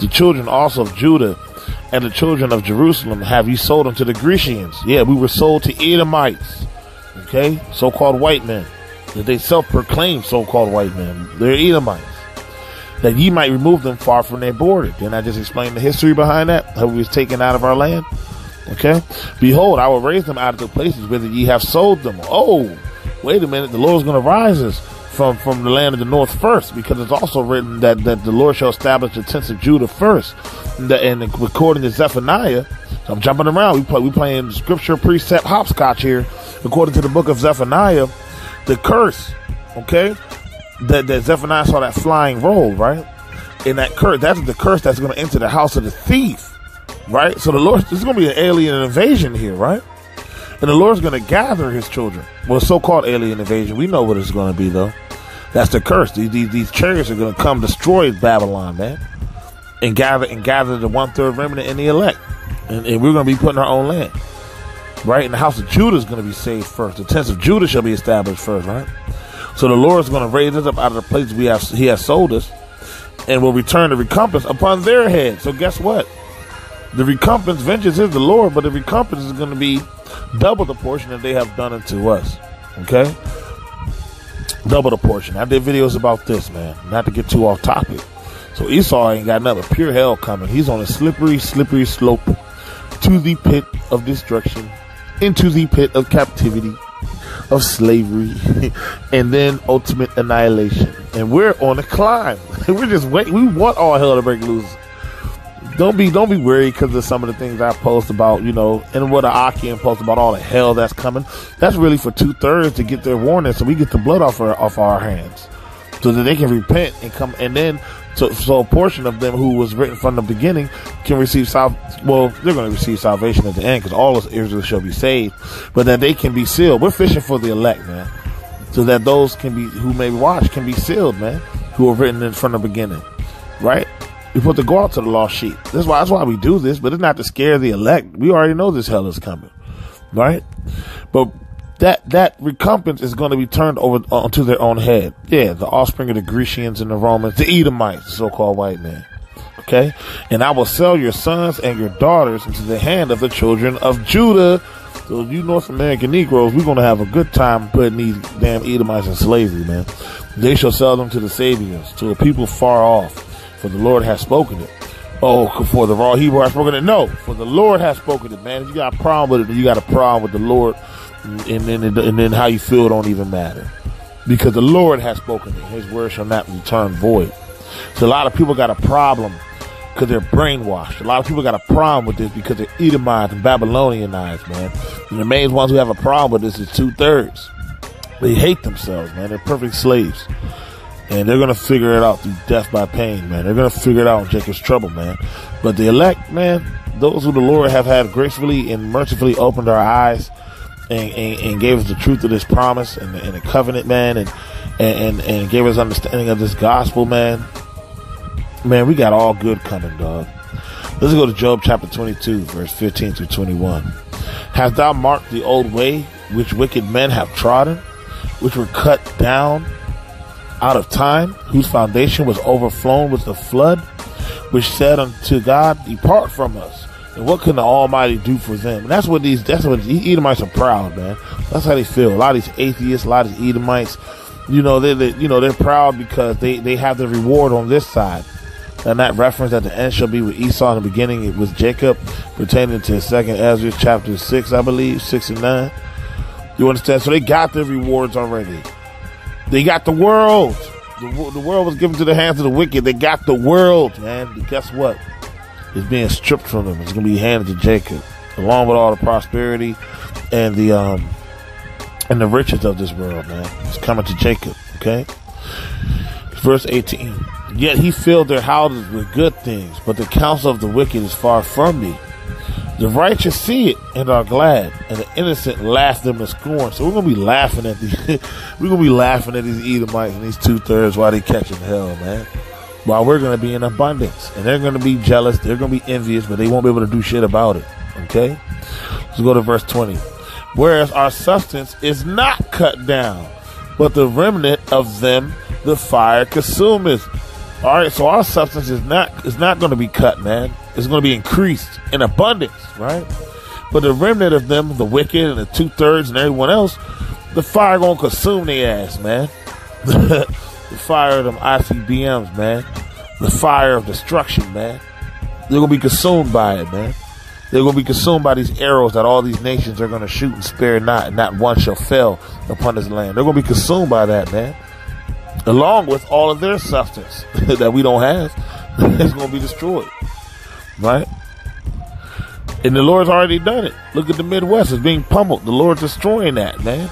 The children also of Judah and the children of Jerusalem have you sold unto the Grecians. Yeah, we were sold to Edomites. Okay? So called white men that they self-proclaim so-called white men. They're Edomites. That ye might remove them far from their border. Didn't I just explain the history behind that? How we was taken out of our land? Okay. Behold, I will raise them out of the places whither ye have sold them. Oh, wait a minute. The Lord's going to rise us from, from the land of the north first, because it's also written that, that the Lord shall establish the tents of Judah first. And, and according to Zephaniah, so I'm jumping around. We play, we playing scripture precept hopscotch here. According to the book of Zephaniah, the curse, okay, that, that Zephaniah saw that flying roll, right? And that curse, that's the curse that's going to enter the house of the thief, right? So the Lord, there's going to be an alien invasion here, right? And the Lord's going to gather his children. Well, so called alien invasion, we know what it's going to be, though. That's the curse. These, these, these chariots are going to come destroy Babylon, man, and gather and gather the one third remnant and the elect, and, and we're going to be put in our own land, right? And the house of Judah is going to be saved first. The tents of Judah shall be established first, right? So the Lord is going to raise us up out of the place we have He has sold us, and will return the recompense upon their head. So guess what? The recompense, vengeance is the Lord, but the recompense is going to be double the portion that they have done unto us. Okay double the portion. I did videos about this, man. Not to get too off topic. So Esau ain't got nothing pure hell coming. He's on a slippery, slippery slope to the pit of destruction, into the pit of captivity, of slavery, and then ultimate annihilation. And we're on a climb. we're just waiting. We want all hell to break loose don't be don't be worried because of some of the things I post about, you know, and what Akim post about all the hell that's coming. That's really for two thirds to get their warning, so we get the blood off our off our hands, so that they can repent and come, and then so, so a portion of them who was written from the beginning can receive sal. Well, they're going to receive salvation at the end because all of Israel shall be saved, but that they can be sealed. We're fishing for the elect, man, so that those can be who may watch can be sealed, man, who are written in from the beginning, right? We put the go out to the lost sheep. That's why that's why we do this, but it's not to scare the elect. We already know this hell is coming. Right? But that that recompense is going to be turned over uh, onto their own head. Yeah, the offspring of the Grecians and the Romans, the Edomites, so-called white man. Okay, and I will sell your sons and your daughters into the hand of the children of Judah. So you North American Negroes, we're gonna have a good time putting these damn Edomites in slavery, man. They shall sell them to the Sabeans, to a people far off for the Lord has spoken it. Oh, for the raw Hebrew has spoken it. No, for the Lord has spoken it, man. If you got a problem with it, you got a problem with the Lord, and then and then how you feel don't even matter, because the Lord has spoken it. His word shall not return void. So a lot of people got a problem because they're brainwashed. A lot of people got a problem with this because they're Edomized and Babylonianized, man. And the main ones who have a problem with this is two thirds. They hate themselves, man. They're perfect slaves and they're gonna figure it out through death by pain, man. They're gonna figure it out in Jacob's trouble, man. But the elect, man, those who the Lord have had gracefully and mercifully opened our eyes and, and, and gave us the truth of this promise and the, and the covenant, man, and, and and gave us understanding of this gospel, man. Man, we got all good coming, dog. Let's go to Job chapter 22, verse 15 through 21. Hast thou marked the old way which wicked men have trodden, which were cut down out of time, whose foundation was overflown with the flood, which said unto God, Depart from us. And what can the Almighty do for them? And that's what these, that's what Edomites are proud, man. That's how they feel. A lot of these atheists, a lot of these Edomites, you know, they, they you know, they're proud because they, they have the reward on this side. And that reference at the end shall be with Esau in the beginning, it was Jacob, pertaining to second Ezra chapter six, I believe, six and nine. You understand? So they got their rewards already. They got the world. The, the world was given to the hands of the wicked. They got the world, man. But guess what? It's being stripped from them. It's going to be handed to Jacob, along with all the prosperity and the um and the riches of this world, man. It's coming to Jacob. Okay. Verse 18. Yet he filled their houses with good things, but the counsel of the wicked is far from me. The righteous see it and are glad, and the innocent laugh them to scorn. So we're gonna be laughing at these. we're gonna be laughing at these Edomites and these two thirds while they catching hell, man. While we're gonna be in abundance, and they're gonna be jealous. They're gonna be envious, but they won't be able to do shit about it. Okay. Let's go to verse twenty. Whereas our substance is not cut down, but the remnant of them the fire consumeth. All right, so our substance is not is not going to be cut, man It's going to be increased in abundance, right? But the remnant of them, the wicked and the two thirds and everyone else, the fire going to consume their ass, man. the fire of them ICBMs, man. The fire of destruction, man. They're going to be consumed by it, man. They're going to be consumed by these arrows that all these nations are going to shoot and spare not, and not one shall fail upon this land. They're going to be consumed by that, man. Along with all of their substance that we don't have, it's going to be destroyed. Right? And the Lord's already done it. Look at the Midwest. It's being pummeled. The Lord's destroying that, man.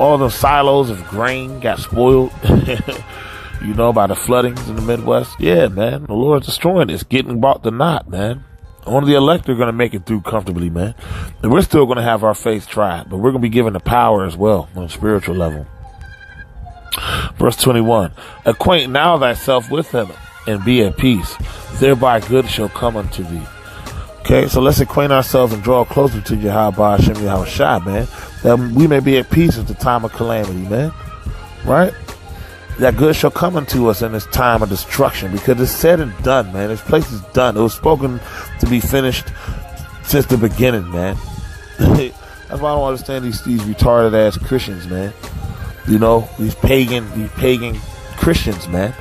All the silos of grain got spoiled. You know, by the floodings in the Midwest. Yeah, man. The Lord's destroying it. It's getting brought to naught, man. Only the elect are going to make it through comfortably, man. And we're still going to have our faith tried, but we're going to be given the power as well on a spiritual level. Verse 21 Acquaint now thyself with him and be at peace. Thereby good shall come unto thee. Okay, so let's acquaint ourselves and draw closer to Yahweh Hashem Yahushua, man. That we may be at peace at the time of calamity, man. Right? That good shall come unto us in this time of destruction because it's said and done, man. This place is done. It was spoken to be finished since the beginning, man. That's why I don't understand these these retarded ass Christians, man. You know, these pagan, these pagan Christians, man.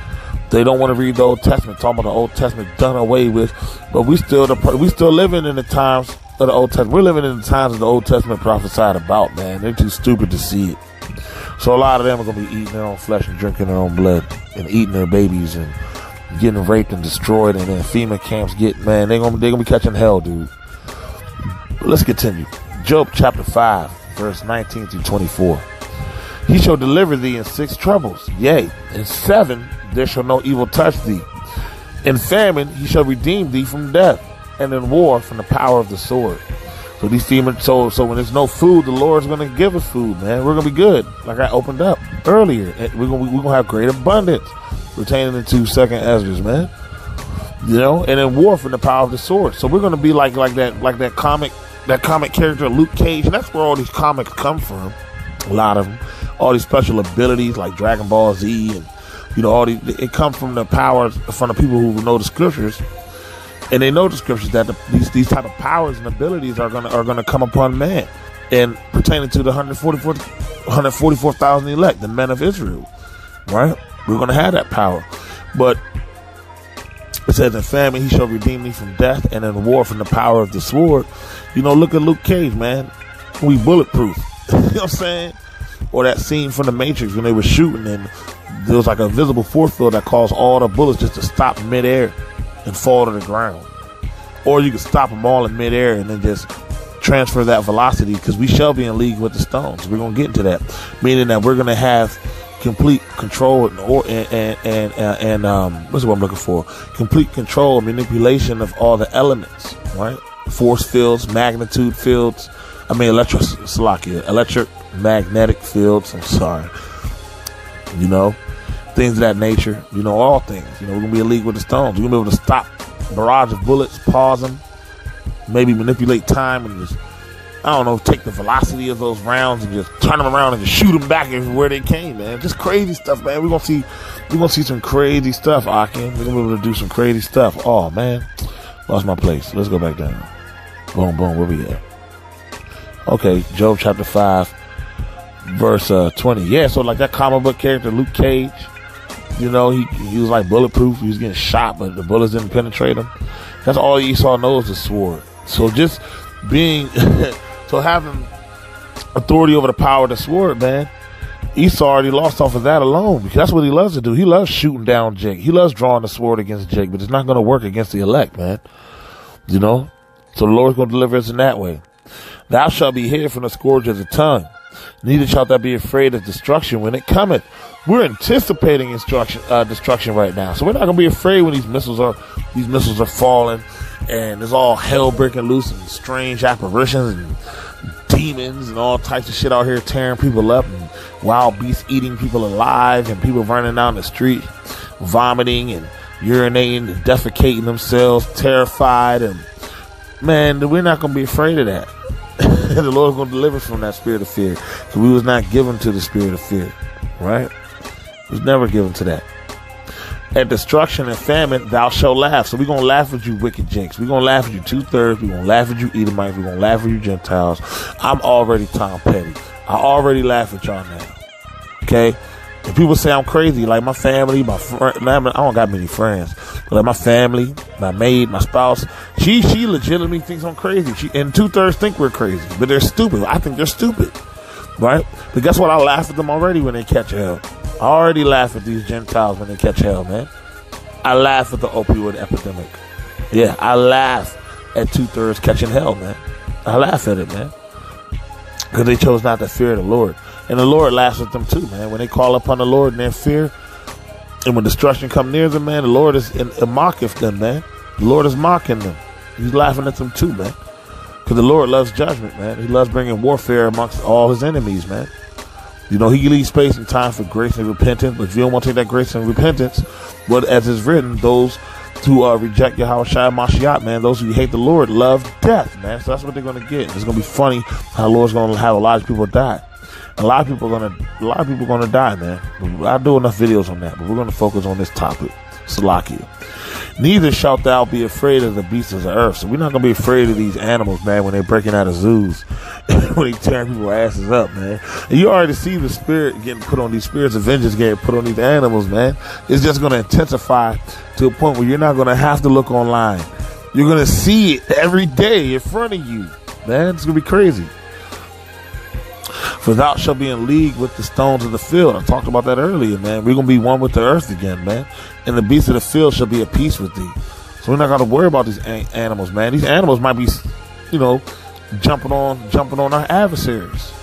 They don't want to read the Old Testament, talking about the Old Testament done away with. But we still the we still living in the times of the Old Testament. We're living in the times of the Old Testament prophesied about, man. They're too stupid to see it. So a lot of them are gonna be eating their own flesh and drinking their own blood and eating their babies and getting raped and destroyed and then FEMA camps get man, they gonna they gonna be catching hell, dude. But let's continue. Job chapter five, verse nineteen through twenty-four. He shall deliver thee in six troubles. Yea, in seven there shall no evil touch thee. In famine he shall redeem thee from death, and in war from the power of the sword. So these demons, so so when there's no food, the Lord's gonna give us food, man. We're gonna be good, like I opened up earlier. We're gonna we're gonna have great abundance, retaining into Second Esdras, man. You know, and in war from the power of the sword. So we're gonna be like like that like that comic that comic character Luke Cage, and that's where all these comics come from. A lot of them all these special abilities like Dragon Ball Z and you know all these it comes from the powers from the people who know the scriptures. And they know the scriptures that the, these these type of powers and abilities are gonna are gonna come upon man. And pertaining to the 144 144,000 elect the men of Israel right? We're gonna have that power. But it says in famine he shall redeem me from death and in war from the power of the sword. You know look at Luke Cage man. We bulletproof. You know what I'm saying? Or that scene from the Matrix when they were shooting and there was like a visible force field that caused all the bullets just to stop midair and fall to the ground. Or you could stop them all in midair and then just transfer that velocity because we shall be in league with the stones. We're gonna get into that, meaning that we're gonna have complete control and or and and and, um what's what I'm looking for? Complete control manipulation of all the elements, right? Force fields, magnitude fields. I mean electric, electric magnetic fields. I'm sorry. You know, things of that nature. You know, all things. You know, we're gonna be a league with the Stones. We're gonna be able to stop barrage of bullets, pause them, maybe manipulate time and just I don't know, take the velocity of those rounds and just turn them around and just shoot them back where they came, man. Just crazy stuff, man. We're gonna see, we're gonna see some crazy stuff, Akin. We're gonna be able to do some crazy stuff. Oh man, lost my place. Let's go back down. Boom, boom. Where we at? Okay, Job chapter five, verse uh, 20. Yeah, so like that comic book character, Luke Cage, you know, he, he was like bulletproof. He was getting shot, but the bullets didn't penetrate him. That's all Esau knows is sword. So just being, so having authority over the power of the sword, man, Esau already lost off of that alone because that's what he loves to do. He loves shooting down Jake. He loves drawing the sword against Jake, but it's not going to work against the elect, man. You know? So the Lord's going to deliver us in that way. Thou shalt be hid from the scourge of the tongue Neither shalt thou be afraid of destruction when it cometh. We're anticipating instruction, uh, destruction right now, so we're not gonna be afraid when these missiles are these missiles are falling, and there's all hell breaking loose and strange apparitions and demons and all types of shit out here tearing people up and wild beasts eating people alive and people running down the street, vomiting and urinating and defecating themselves, terrified and man, we're not gonna be afraid of that. the Lord's going to deliver us from that spirit of fear. Because we was not given to the spirit of fear. Right? Was never given to that. At destruction and famine, thou shalt laugh. So we're going to laugh at you, wicked jinx. We're going to laugh at you, two thirds. We're going to laugh at you, Edomites. We're going to laugh at you, Gentiles. I'm already Tom Petty. I already laugh at y'all now. Okay? And people say I'm crazy, like my family, my friend. I don't got many friends, but like my family, my maid, my spouse. She she legitimately thinks I'm crazy. She and two thirds think we're crazy, but they're stupid. I think they're stupid, right? But guess what? I laugh at them already when they catch hell. I already laugh at these Gentiles when they catch hell, man. I laugh at the opioid epidemic. Yeah, I laugh at two thirds catching hell, man. I laugh at it, man, because they chose not to fear the Lord. And the Lord laughs at them too, man. When they call upon the Lord in their fear, And when destruction come near them, man, the Lord is in, in mocketh them, man. The Lord is mocking them. He's laughing at them too, man. Because the Lord loves judgment, man. He loves bringing warfare amongst all his enemies, man. You know, he leaves space and time for grace and repentance. But if you don't want to take that grace and repentance, what as it's written, those who uh, reject Yahweh Shai Mashiach, man, those who hate the Lord love death, man. So that's what they're going to get. It's going to be funny how the Lord's going to have a lot of people die. A lot of people are gonna, a lot of people are gonna die, man. I do enough videos on that, but we're gonna focus on this topic. Salakia. Neither shalt thou be afraid of the beasts of the earth. So we're not gonna be afraid of these animals, man, when they're breaking out of zoos, when they tearing people's asses up, man. And you already see the spirit getting put on these spirits of vengeance getting put on these animals, man. It's just gonna intensify to a point where you're not gonna have to look online. You're gonna see it every day in front of you, man. It's gonna be crazy. For thou shalt be in league with the stones of the field. I talked about that earlier, man. We're gonna be one with the earth again, man. And the beasts of the field shall be at peace with thee. So we're not gonna worry about these animals, man. These animals might be, you know, jumping on jumping on our adversaries.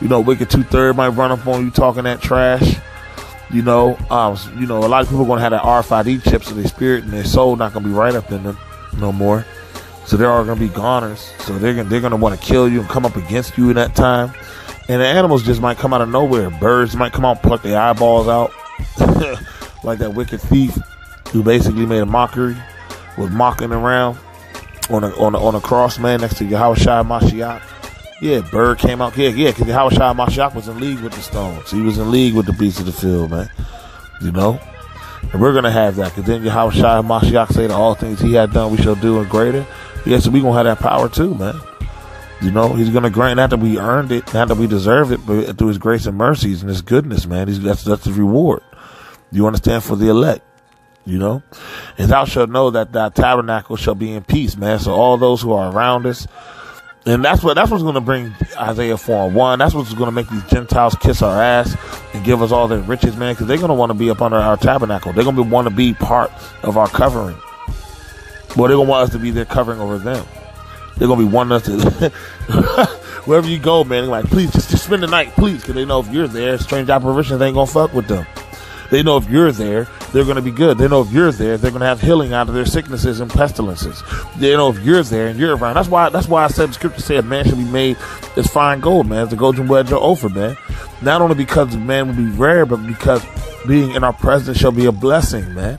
You know, wicked two third might run up on you talking that trash. You know, um, you know, a lot of people are gonna have that RFID chips in their spirit and their soul not gonna be right up in them no more. So they're all gonna be goners. So they're gonna they're gonna want to kill you and come up against you in that time. And the animals just might come out of nowhere. Birds might come out pluck their eyeballs out. like that wicked thief who basically made a mockery, was mocking around on a, on a, on a cross, man, next to Yahweh Shai Mashiach. Yeah, bird came out. Yeah, yeah, because Yahweh Shai Mashiach was in league with the stones. He was in league with the beasts of the field, man. You know? And we're going to have that because then Yahweh Mashiach say that all things he had done we shall do and greater. Yeah, so we're going to have that power too, man. You know, he's going to grant not that we earned it, not that we deserve it, but through his grace and mercies and his goodness, man. He's, that's, that's the reward. You understand for the elect, you know? And thou shalt know that thy tabernacle shall be in peace, man. So all those who are around us, and that's what that's what's going to bring Isaiah 4 and 1. That's what's going to make these Gentiles kiss our ass and give us all their riches, man, because they're going to want to be up under our tabernacle. They're going to want to be part of our covering. Well, they're going to want us to be their covering over them. They're gonna be wanting us to wherever you go, man. Like, please just just spend the night, please, because they know if you're there, strange apparitions ain't gonna fuck with them. They know if you're there, they're going to be good. They know if you're there, they're going to have healing out of their sicknesses and pestilences. They know if you're there and you're around. That's why. That's why I said the scripture said man should be made as fine gold, man, as the golden wedge of Ophir, man. Not only because man will be rare, but because being in our presence shall be a blessing, man.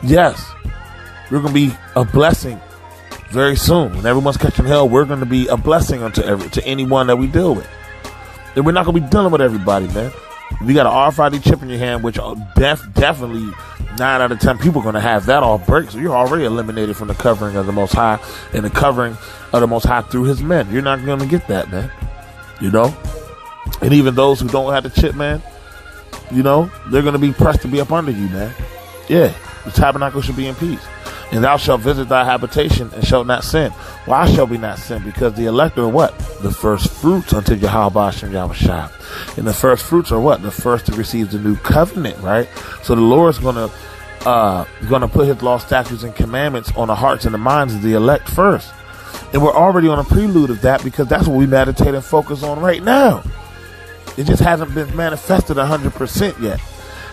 Yes, we're going to be a blessing very soon. When everyone's catching hell, we're going to be a blessing unto every to anyone that we deal with. And we're not going to be dealing with everybody, man. If you got an RFID chip in your hand, which uh, def- definitely nine out of ten people are going to have that all break. So you're already eliminated from the covering of the Most High and the covering of the Most High through His men. You're not going to get that, man. You know. And even those who don't have the chip, man, you know, they're going to be pressed to be up under you, man. Yeah, the tabernacle should be in peace. And thou shalt visit thy habitation and shalt not sin. Why shall we not sin? Because the elect are what? The first fruits unto Yahweh Hashem Yahweh And the first fruits are what? The first to receive the new covenant, right? So the Lord's gonna uh gonna put his law, statutes, and commandments on the hearts and the minds of the elect first. And we're already on a prelude of that because that's what we meditate and focus on right now. It just hasn't been manifested hundred percent yet.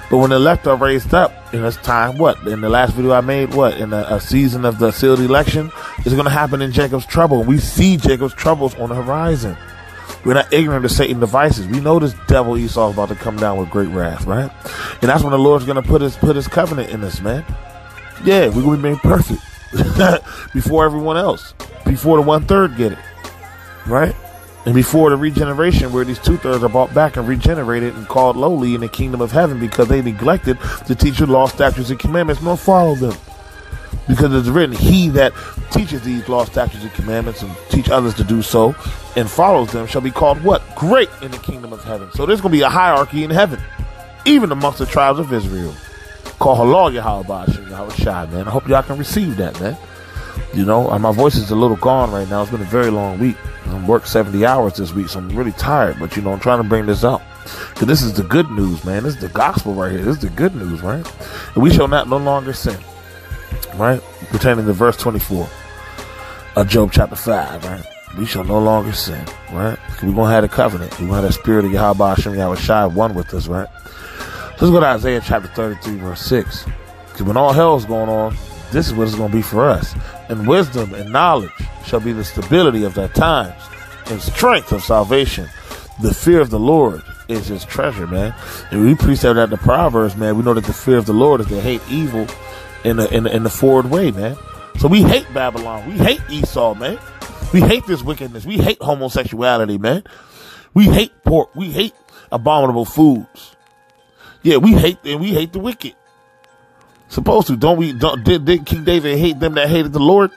But when the left are raised up in this time, what in the last video I made, what in a, a season of the sealed election is going to happen in Jacob's trouble. We see Jacob's troubles on the horizon. We're not ignorant of Satan's devices. We know this devil Esau is about to come down with great wrath, right? And that's when the Lord's going to put his put his covenant in us, man. Yeah, we're going to be made perfect before everyone else, before the one third get it, right? And before the regeneration, where these two thirds are brought back and regenerated and called lowly in the kingdom of heaven because they neglected to teach the law, statutes, and commandments, nor follow them. Because it's written, He that teaches these law, statutes, and commandments and teach others to do so and follows them shall be called what? Great in the kingdom of heaven. So there's going to be a hierarchy in heaven, even amongst the tribes of Israel. Call Halal Yahweh Shai, man. I hope y'all can receive that, man. You know, uh, my voice is a little gone right now. It's been a very long week. I'm worked 70 hours this week, so I'm really tired. But, you know, I'm trying to bring this up. Because this is the good news, man. This is the gospel right here. This is the good news, right? And we shall not no longer sin, right? Pertaining to verse 24 of Job chapter 5, right? We shall no longer sin, right? We're going to have a covenant. We're to have the spirit of Yahweh Hashem Yahweh Shai one with us, right? Let's go to Isaiah chapter 33, verse 6. Because when all hell's going on, this is what it's going to be for us. And wisdom and knowledge shall be the stability of their times, and strength of salvation. The fear of the Lord is his treasure, man. And we precept that the Proverbs, man. We know that the fear of the Lord is to hate evil in the, in the, in the forward way, man. So we hate Babylon. We hate Esau, man. We hate this wickedness. We hate homosexuality, man. We hate pork. We hate abominable foods. Yeah, we hate and we hate the wicked. Supposed to, don't we? Don't, did, did King David hate them that hated the Lord?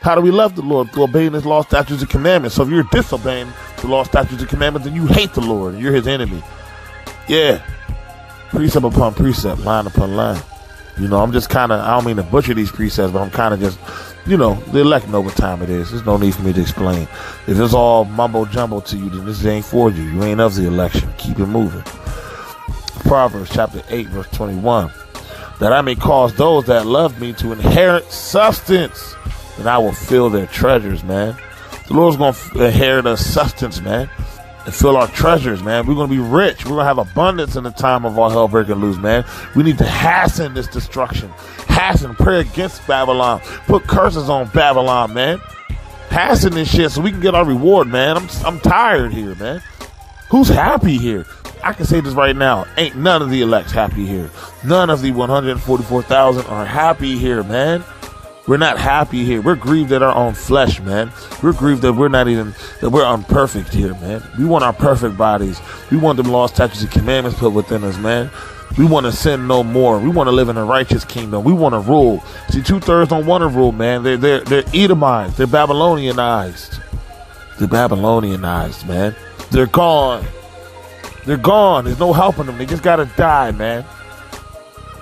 How do we love the Lord? Through obeying His law, statutes, and commandments. So if you're disobeying the law, statutes, and commandments, then you hate the Lord you're His enemy. Yeah, precept upon precept, line upon line. You know, I'm just kind of, I don't mean to butcher these precepts, but I'm kind of just, you know, the election know what time it is. There's no need for me to explain. If it's all mumbo jumbo to you, then this ain't for you. You ain't of the election. Keep it moving. Proverbs chapter 8, verse 21. That I may cause those that love me to inherit substance, and I will fill their treasures, man. The Lord's going to inherit us substance, man and fill our treasures, man. We're going to be rich. We're going to have abundance in the time of all hell breaking loose, man. We need to hasten this destruction. Hasten, pray against Babylon. Put curses on Babylon, man. Hasten this shit so we can get our reward, man. I'm, I'm tired here, man. Who's happy here? I can say this right now. Ain't none of the elects happy here. None of the 144,000 are happy here, man. We're not happy here. We're grieved at our own flesh, man. We're grieved that we're not even that we're unperfect here, man. We want our perfect bodies. We want them law, statutes, and commandments put within us, man. We want to sin no more. We want to live in a righteous kingdom. We want to rule. See, two thirds don't want to rule, man. They're they're they're Edomized. They're Babylonianized. They're Babylonianized, man. They're gone. They're gone. There's no helping them. They just gotta die, man.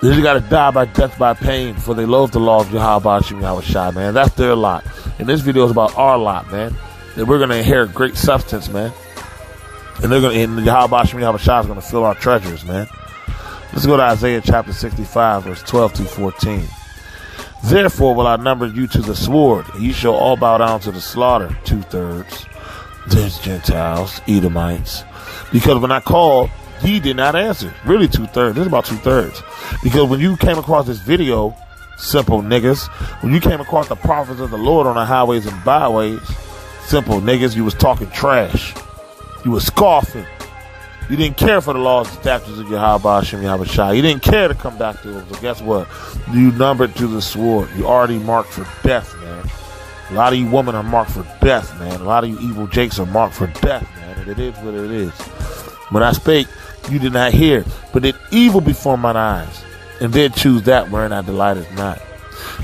They just gotta die by death by pain, for they loathe the law of Yahweh Shai, man. That's their lot. And this video is about our lot, man. That we're gonna inherit great substance, man. And they're gonna and Yahweh Shai is gonna fill our treasures, man. Let's go to Isaiah chapter 65, verse 12 to 14. Therefore will I number you to the sword, and ye shall all bow down to the slaughter, two thirds. There's Gentiles, Edomites. Because when I called, he did not answer. Really, two thirds. This is about two thirds. Because when you came across this video, simple niggas, when you came across the prophets of the Lord on the highways and byways, simple niggas, you was talking trash. You was scoffing. You didn't care for the laws and statutes of Yahweh Hashem Yahweh You didn't care to come back to them. So guess what? You numbered to the sword. You already marked for death, man. A lot of you women are marked for death, man. A lot of you evil jakes are marked for death, it is what it is. When I spake, you did not hear, but did evil before mine eyes, and then choose that wherein I delighted not.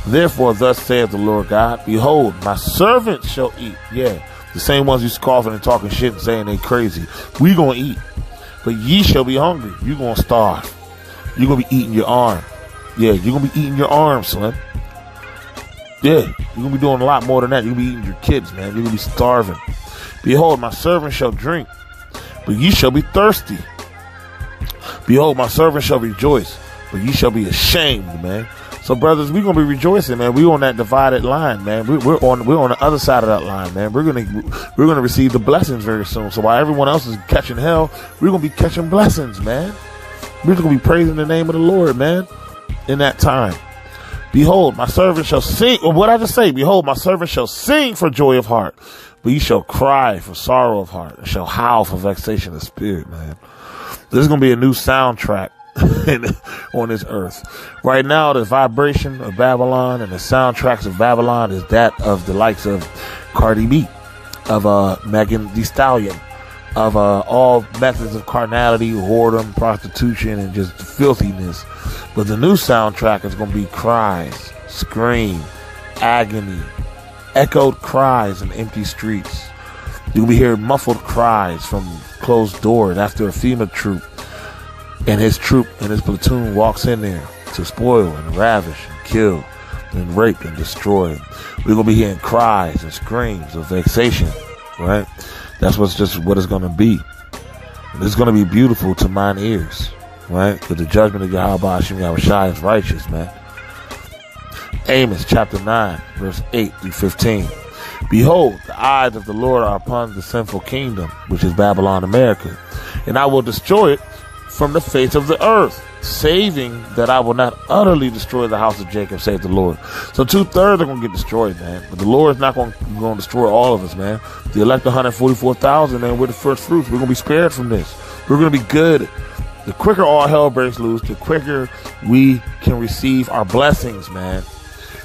Therefore, thus saith the Lord God, Behold, my servants shall eat. Yeah, the same ones you scoffing and talking shit and saying they crazy. We gonna eat, but ye shall be hungry. You gonna starve. You gonna be eating your arm. Yeah, you gonna be eating your arm, Slim. Yeah, you're gonna be doing a lot more than that. You're gonna be eating your kids, man. You're gonna be starving. Behold, my servant shall drink, but ye shall be thirsty. Behold, my servant shall rejoice, but ye shall be ashamed, man. So, brothers, we're gonna be rejoicing, man. We on that divided line, man. We, are on we're on the other side of that line, man. We're gonna we're gonna receive the blessings very soon. So while everyone else is catching hell, we're gonna be catching blessings, man. We're gonna be praising the name of the Lord, man. In that time, behold, my servant shall sing. What I just say? Behold, my servant shall sing for joy of heart, but you shall cry for sorrow of heart, and shall howl for vexation of spirit, man. There's going to be a new soundtrack on this earth. Right now, the vibration of Babylon and the soundtracks of Babylon is that of the likes of Cardi B, of uh, Megan Thee Stallion, of uh, all methods of carnality, whoredom, prostitution, and just filthiness. But the new soundtrack is going to be cries, scream, agony, echoed cries in empty streets. You'll be hearing muffled cries from closed doors after a FEMA troop and his troop and his platoon walks in there to spoil and ravish and kill and rape and destroy. We're gonna be hearing cries and screams of vexation, right? That's what's just what it's gonna be. And it's gonna be beautiful to mine ears, right? Because the judgment of Yahweh Hashem Yahweh is righteous, man. Amos chapter 9, verse 8 through 15. Behold, the eyes of the Lord are upon the sinful kingdom, which is Babylon, America, and I will destroy it from the face of the earth, saving that I will not utterly destroy the house of Jacob, save the Lord. So two thirds are going to get destroyed, man. But the Lord is not going to destroy all of us, man. The elect 144,000, man, we're the first fruits. We're going to be spared from this. We're going to be good. The quicker all hell breaks loose, the quicker we can receive our blessings, man.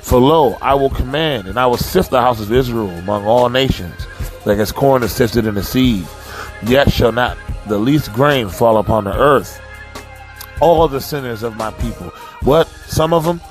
For lo, I will command, and I will sift the house of Israel among all nations, like as corn is sifted in the seed. Yet shall not the least grain fall upon the earth. All the sinners of my people. What? Some of them?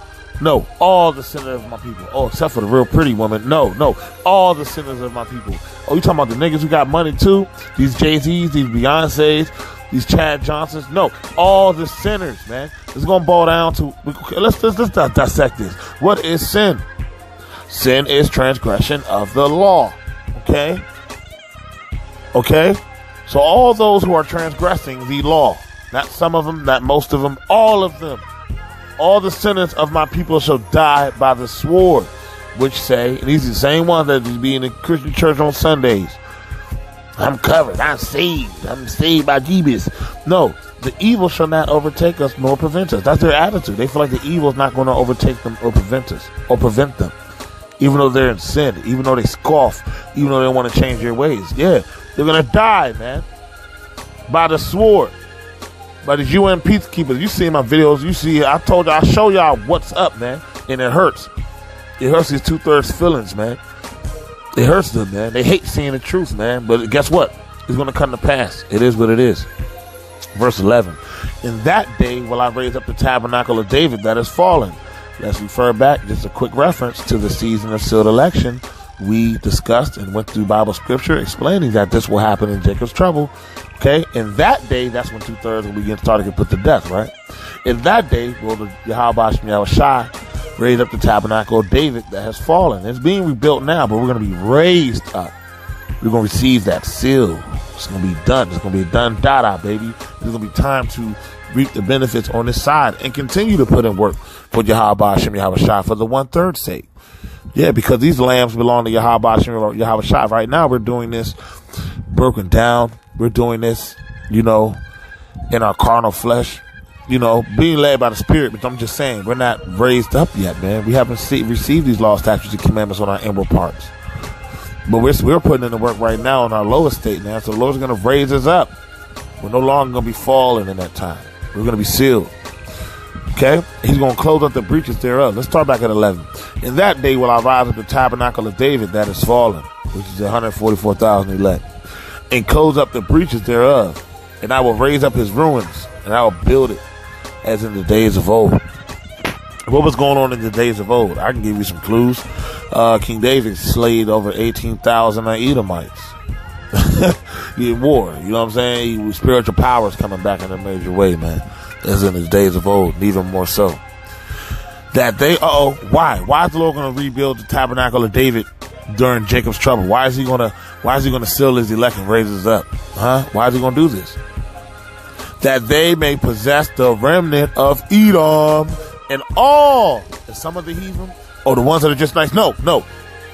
No, all the sinners of my people. Oh, except for the real pretty woman. No, no, all the sinners of my people. Oh, you talking about the niggas who got money too? These Jay Z's, these Beyonces, these Chad Johnsons. No, all the sinners, man. It's gonna boil down to let's let's, let's dissect this. What is sin? Sin is transgression of the law. Okay. Okay. So all those who are transgressing the law, not some of them, not most of them, all of them, all the sinners of my people shall die by the sword, which say, and these are the same ones that be in the Christian church on Sundays. I'm covered. I'm saved. I'm saved by Jesus. No, the evil shall not overtake us nor prevent us. That's their attitude. They feel like the evil is not going to overtake them or prevent us or prevent them. Even though they're in sin, even though they scoff, even though they want to change their ways. Yeah, they're going to die, man. By the sword. By the UN peacekeepers. You see my videos. You see, I told you, I show y'all what's up, man. And it hurts. It hurts these two thirds feelings, man. It hurts them, man. They hate seeing the truth, man. But guess what? It's going to come to pass. It is what it is. Verse 11. In that day will I raise up the tabernacle of David that is fallen. Let's refer back, just a quick reference to the season of sealed election. We discussed and went through Bible scripture explaining that this will happen in Jacob's trouble. Okay, in that day, that's when two thirds will begin starting to get put to death, right? In that day, will the Yahweh Shai raise up the tabernacle of David that has fallen. It's being rebuilt now, but we're going to be raised up. We're going to receive that seal. It's going to be done. It's going to be done, dada, baby. It's going to be time to reap the benefits on this side and continue to put in work for Yahweh Hashem Yahweh Shai for the one third sake. Yeah, because these lambs belong to Yahweh Hashem Yahweh Shai. Right now, we're doing this broken down. We're doing this, you know, in our carnal flesh you know, being led by the Spirit, but I'm just saying, we're not raised up yet, man. We haven't see, received these laws, statutes, and commandments on our inward parts. But we're, we're putting in the work right now in our lower state, man. So the Lord's going to raise us up. We're no longer going to be falling in that time. We're going to be sealed. Okay? He's going to close up the breaches thereof. Let's start back at 11. In that day will I rise up the tabernacle of David that is fallen, which is 144,000 elect, and close up the breaches thereof. And I will raise up his ruins, and I will build it as in the days of old. What was going on in the days of old? I can give you some clues. Uh, King David slayed over 18,000 Edomites. had war, you know what I'm saying? Spiritual powers coming back in a major way, man. As in the days of old, even more so. That they, oh, why? Why is the Lord going to rebuild the tabernacle of David during Jacob's trouble? Why is he going to, why is he going to seal his elect and raise us up? Huh? Why is he going to do this? That they may possess the remnant of Edom and all. And some of the heathen, or the ones that are just nice. No, no,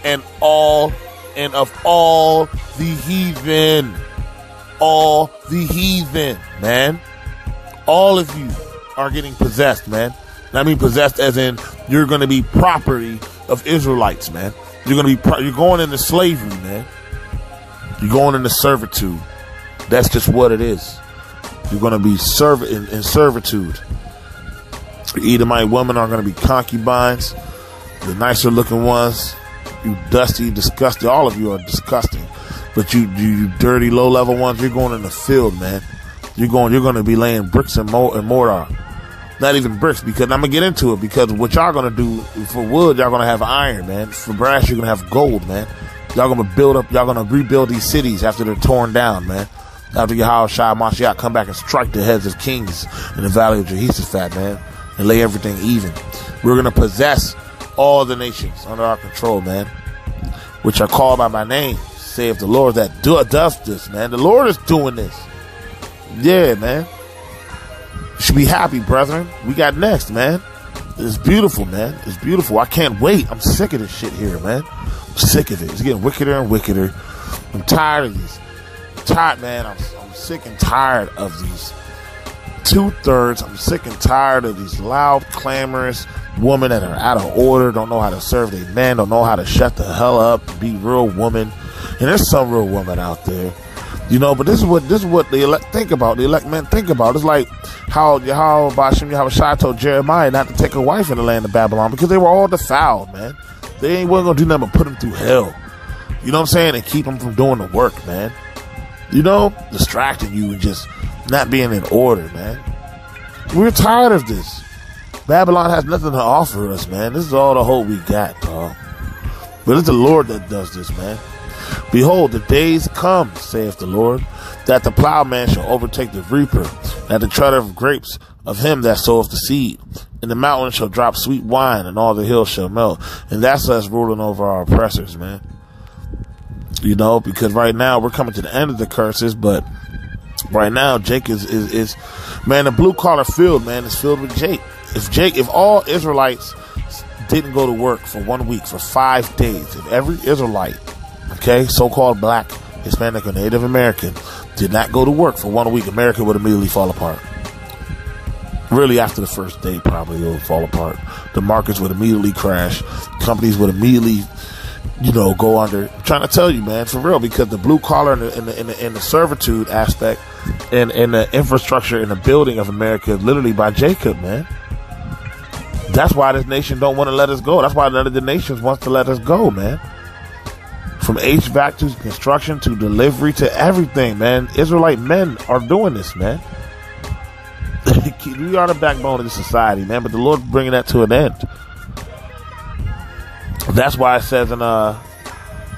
and all, and of all the heathen, all the heathen, man. All of you are getting possessed, man. And I mean possessed as in you're going to be property of Israelites, man. You're going to be pro- you're going into slavery, man. You're going into servitude. That's just what it is. You're going to be serv- in, in servitude. The Edomite women are going to be concubines. The nicer looking ones, you dusty, disgusting. All of you are disgusting. But you, you, you dirty, low level ones, you're going in the field, man. You're going, you're going to be laying bricks and, mo- and mortar. Not even bricks, because I'm gonna get into it. Because what y'all gonna do for wood, y'all gonna have iron, man. For brass, you're gonna have gold, man. Y'all gonna build up, y'all gonna rebuild these cities after they're torn down, man after Yahweh Shai Mashiach come back and strike the heads of kings in the valley of Jehoshaphat, man, and lay everything even. We're going to possess all the nations under our control, man, which are called by my name, saith the Lord that do, does this, man. The Lord is doing this. Yeah, man. should be happy, brethren. We got next, man. It's beautiful, man. It's beautiful. I can't wait. I'm sick of this shit here, man. I'm sick of it. It's getting wickeder and wickeder. I'm tired of these tired, man. I'm, I'm sick and tired of these two thirds. I'm sick and tired of these loud, clamorous women that are out of order, don't know how to serve their man, don't know how to shut the hell up, be real woman. And there's some real women out there. You know, but this is what this is what the elect think about. The elect men think about. It's like how how Hashem Yahushua told Jeremiah not to take a wife in the land of Babylon because they were all defiled, man. They ain't wasn't gonna do nothing but put them through hell. You know what I'm saying? And keep them from doing the work, man. You know, distracting you and just not being in order, man. We're tired of this. Babylon has nothing to offer us, man. This is all the hope we got, dog. But it's the Lord that does this, man. Behold, the days come, saith the Lord, that the plowman shall overtake the reaper, that the treader of grapes of him that soweth the seed. And the mountain shall drop sweet wine, and all the hills shall melt. And that's us ruling over our oppressors, man. You know, because right now we're coming to the end of the curses, but right now Jake is, is, is man, the blue collar field, man, is filled with Jake. If Jake, if all Israelites didn't go to work for one week, for five days, if every Israelite, okay, so called black, Hispanic, or Native American, did not go to work for one week, America would immediately fall apart. Really, after the first day, probably it would fall apart. The markets would immediately crash. Companies would immediately you know, go under. I'm trying to tell you, man, for real, because the blue collar and the, and the, and the, and the servitude aspect and, and the infrastructure and the building of America is literally by Jacob, man. That's why this nation don't want to let us go. That's why none of the nations wants to let us go, man. From HVAC to construction to delivery to everything, man. Israelite men are doing this, man. we are the backbone of the society, man. But the Lord's bringing that to an end. That's why it says in uh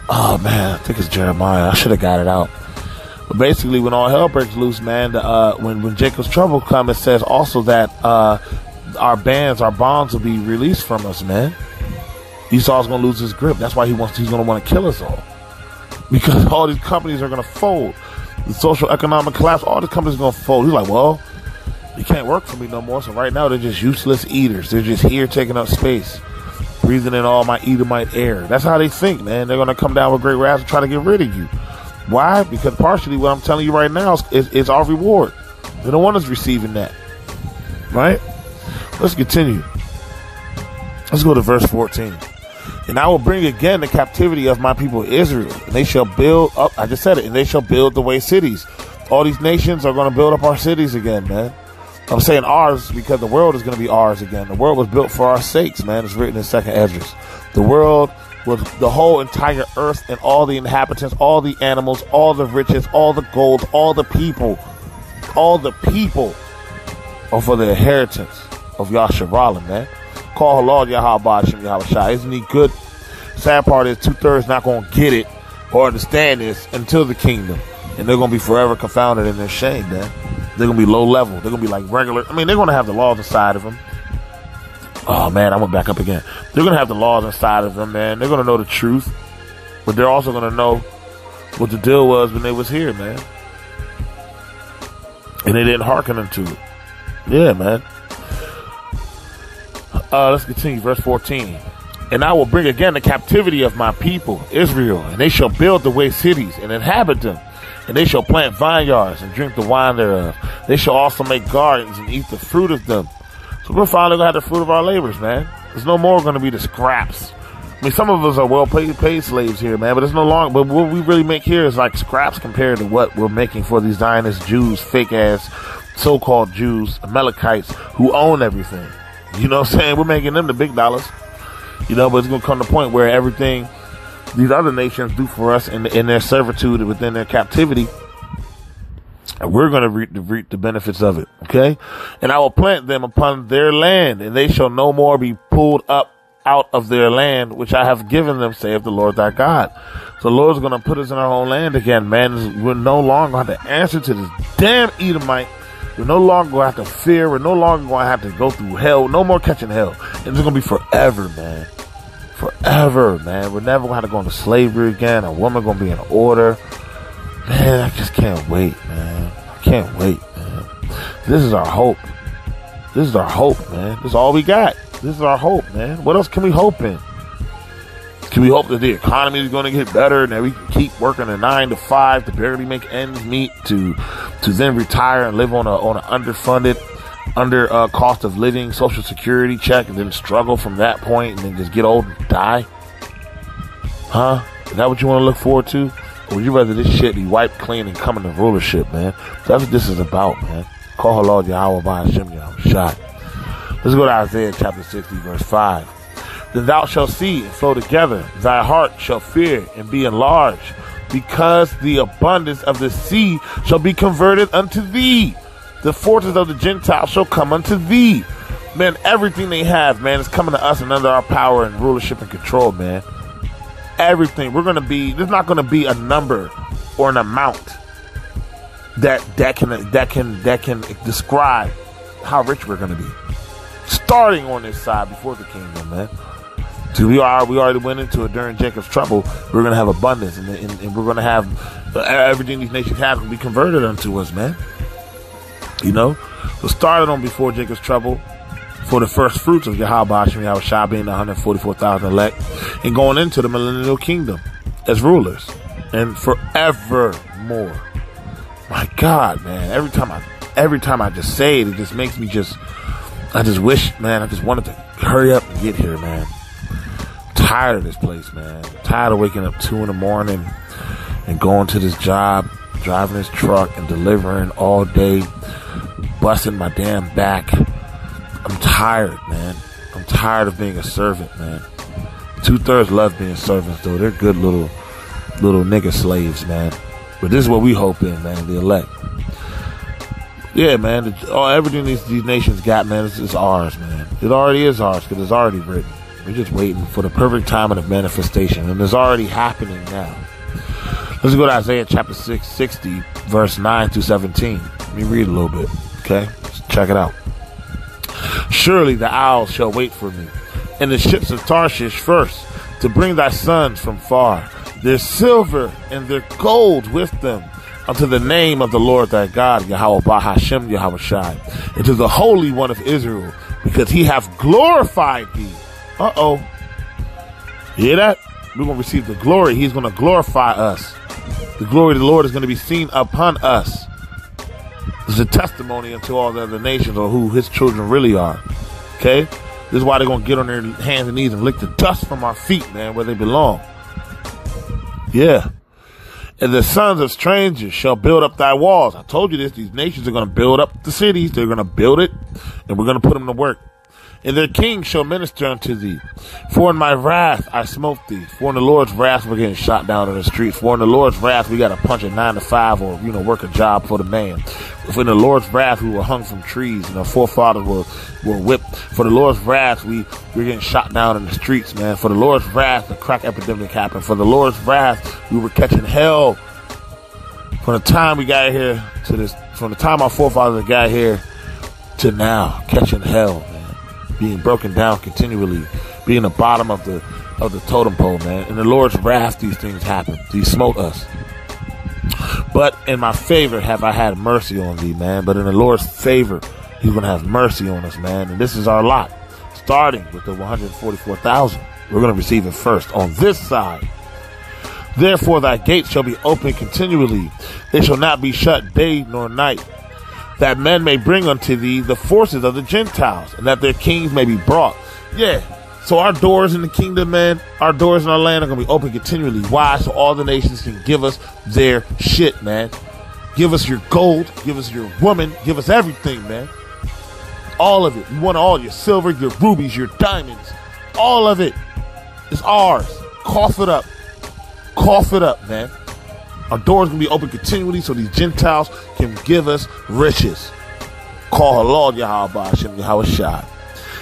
oh man, I think it's Jeremiah. I should have got it out. But basically, when all hell breaks loose, man, the, uh, when when Jacob's trouble comes, it says also that uh, our bands, our bonds will be released from us, man. Esau's gonna lose his grip. That's why he wants. He's gonna want to kill us all because all these companies are gonna fold. The social economic collapse. All the companies are gonna fold. He's like, well, you can't work for me no more. So right now they're just useless eaters. They're just here taking up space breathing in all my Edomite air. That's how they think, man. They're going to come down with great wrath and try to get rid of you. Why? Because partially what I'm telling you right now is, is, is our reward. They don't want us receiving that. Right? Let's continue. Let's go to verse 14. And I will bring again the captivity of my people Israel, and they shall build up, I just said it, and they shall build the way cities. All these nations are going to build up our cities again, man. I'm saying ours because the world is going to be ours again. The world was built for our sakes, man. It's written in Second Esdras. The world was the whole entire earth and all the inhabitants, all the animals, all the riches, all the gold, all the people, all the people are for the inheritance of Yasharallah, man. Call Lord Yahweh Yahweh Isn't he good? Sad part is two thirds not going to get it or understand this until the kingdom. And they're going to be forever confounded in their shame, man. They're gonna be low level. They're gonna be like regular. I mean, they're gonna have the laws inside of them. Oh man, I went back up again. They're gonna have the laws inside of them, man. They're gonna know the truth, but they're also gonna know what the deal was when they was here, man. And they didn't hearken unto it. Yeah, man. Uh, let's continue. Verse 14. And I will bring again the captivity of my people, Israel, and they shall build the way cities and inhabit them and they shall plant vineyards and drink the wine thereof. They shall also make gardens and eat the fruit of them. So we're finally gonna have the fruit of our labors, man. There's no more gonna be the scraps. I mean, some of us are well paid, paid slaves here, man, but it's no longer, but what we really make here is like scraps compared to what we're making for these Zionist Jews, fake ass, so-called Jews, Amalekites, who own everything. You know what I'm saying? We're making them the big dollars. You know, but it's gonna come to a point where everything these other nations do for us in, in their servitude within their captivity. And we're going to reap the, reap the benefits of it. Okay. And I will plant them upon their land and they shall no more be pulled up out of their land, which I have given them, saith the Lord thy God. So the Lord's going to put us in our own land again, man. We're no longer going to have to answer to this damn Edomite. We're no longer going to have to fear. We're no longer going to have to go through hell. No more catching hell. And It's going to be forever, man forever, man. We're never gonna have to go into slavery again. A woman gonna be in order. Man, I just can't wait, man. I can't wait, man. This is our hope. This is our hope, man. This is all we got. This is our hope, man. What else can we hope in? Can we hope that the economy is going to get better and that we can keep working a nine to five to barely make ends meet to to then retire and live on a on an underfunded, under uh, cost of living social security check and then struggle from that point and then just get old and die? Huh? Is that what you want to look forward to? Or would you rather this shit be wiped clean and come into rulership, man? That's what this is about, man. Call her Lord Yahweh by Hashem Yahweh shot. Let's go to Isaiah chapter 60, verse 5. Then thou shalt see and flow together. Thy heart shall fear and be enlarged, because the abundance of the sea shall be converted unto thee. The forces of the Gentiles shall come unto thee. Man, everything they have, man, is coming to us and under our power and rulership and control, man. Everything. We're gonna be there's not gonna be a number or an amount that that can that can that can describe how rich we're gonna be. Starting on this side before the kingdom, man. So we are we already went into it during Jacob's trouble. We're gonna have abundance, and, and, and we're gonna have uh, everything these nations have will be converted unto us, man. You know, so started on before Jacob's trouble for the first fruits of Yahweh Hashem Yahweh Shah being the 144,000 elect, and going into the millennial kingdom as rulers, and forevermore. My God, man! Every time I every time I just say it, it just makes me just I just wish, man, I just wanted to hurry up and get here, man tired of this place, man. I'm tired of waking up two in the morning and going to this job, driving this truck and delivering all day, busting my damn back. I'm tired, man. I'm tired of being a servant, man. Two thirds love being servants, though. They're good little, little nigga slaves, man. But this is what we hope in, man. The elect. Yeah, man. All, everything these, these nations got, man, is, is ours, man. It already is ours because it's already written. We're just waiting for the perfect time of manifestation, and it's already happening now. Let's go to Isaiah chapter 6, 60, verse 9 through 17. Let me read a little bit, okay? Check it out. Surely the owls shall wait for me, and the ships of Tarshish first, to bring thy sons from far, their silver and their gold with them, unto the name of the Lord thy God, Yahweh Bahashem Yahweh Shai, and to the Holy One of Israel, because he hath glorified thee uh oh. Hear that? We're going to receive the glory. He's going to glorify us. The glory of the Lord is going to be seen upon us. It's a testimony unto all the other nations or who his children really are. Okay? This is why they're to get on their hands and knees and lick the dust from our feet, man, where they belong. Yeah. And the sons of strangers shall build up thy walls. I told you this. These nations are going to build up the cities. They're going to build it, and we're going to put them to work and their king shall minister unto thee. For in my wrath I smote thee. For in the Lord's wrath we're getting shot down in the streets. For in the Lord's wrath we got to punch a nine to five or, you know, work a job for the man. For in the Lord's wrath we were hung from trees and our forefathers were, were whipped. For the Lord's wrath we, we're getting shot down in the streets, man. For the Lord's wrath the crack epidemic happened. For the Lord's wrath we were catching hell. From the time we got here to this, from the time our forefathers got here to now, catching hell being broken down continually, being the bottom of the of the totem pole, man. In the Lord's wrath, these things happen. He smote us. But in my favor have I had mercy on thee, man. But in the Lord's favor, He's gonna have mercy on us, man. And this is our lot. Starting with the 144,000. We're gonna receive it first on this side. Therefore thy gates shall be open continually. They shall not be shut day nor night that men may bring unto thee the forces of the Gentiles, and that their kings may be brought. Yeah. So our doors in the kingdom, man, our doors in our land are gonna be open continually. Why? So all the nations can give us their shit, man. Give us your gold, give us your woman, give us everything, man. All of it. You want all your silver, your rubies, your diamonds. All of it is ours. Cough it up. Cough it up, man. Our doors can be open continually so these Gentiles can give us riches. Call Lord Yahweh Hashem Yahweh.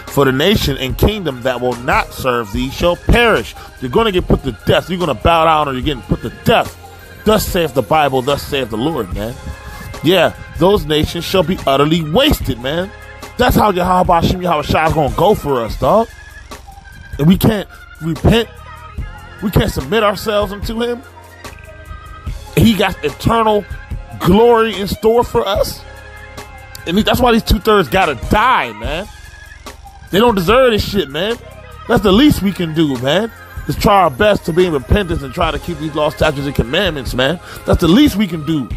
For the nation and kingdom that will not serve thee shall perish. You're going to get put to death. You're going to bow down or you're getting put to death. Thus saith the Bible, thus saith the Lord, man. Yeah, those nations shall be utterly wasted, man. That's how Yahweh Hashem Yahweh is going to go for us, dog. And we can't repent. We can't submit ourselves unto him. He got eternal glory in store for us. And that's why these two thirds gotta die, man. They don't deserve this shit, man. That's the least we can do, man. Let's try our best to be in repentance and try to keep these law, statutes, and commandments, man. That's the least we can do.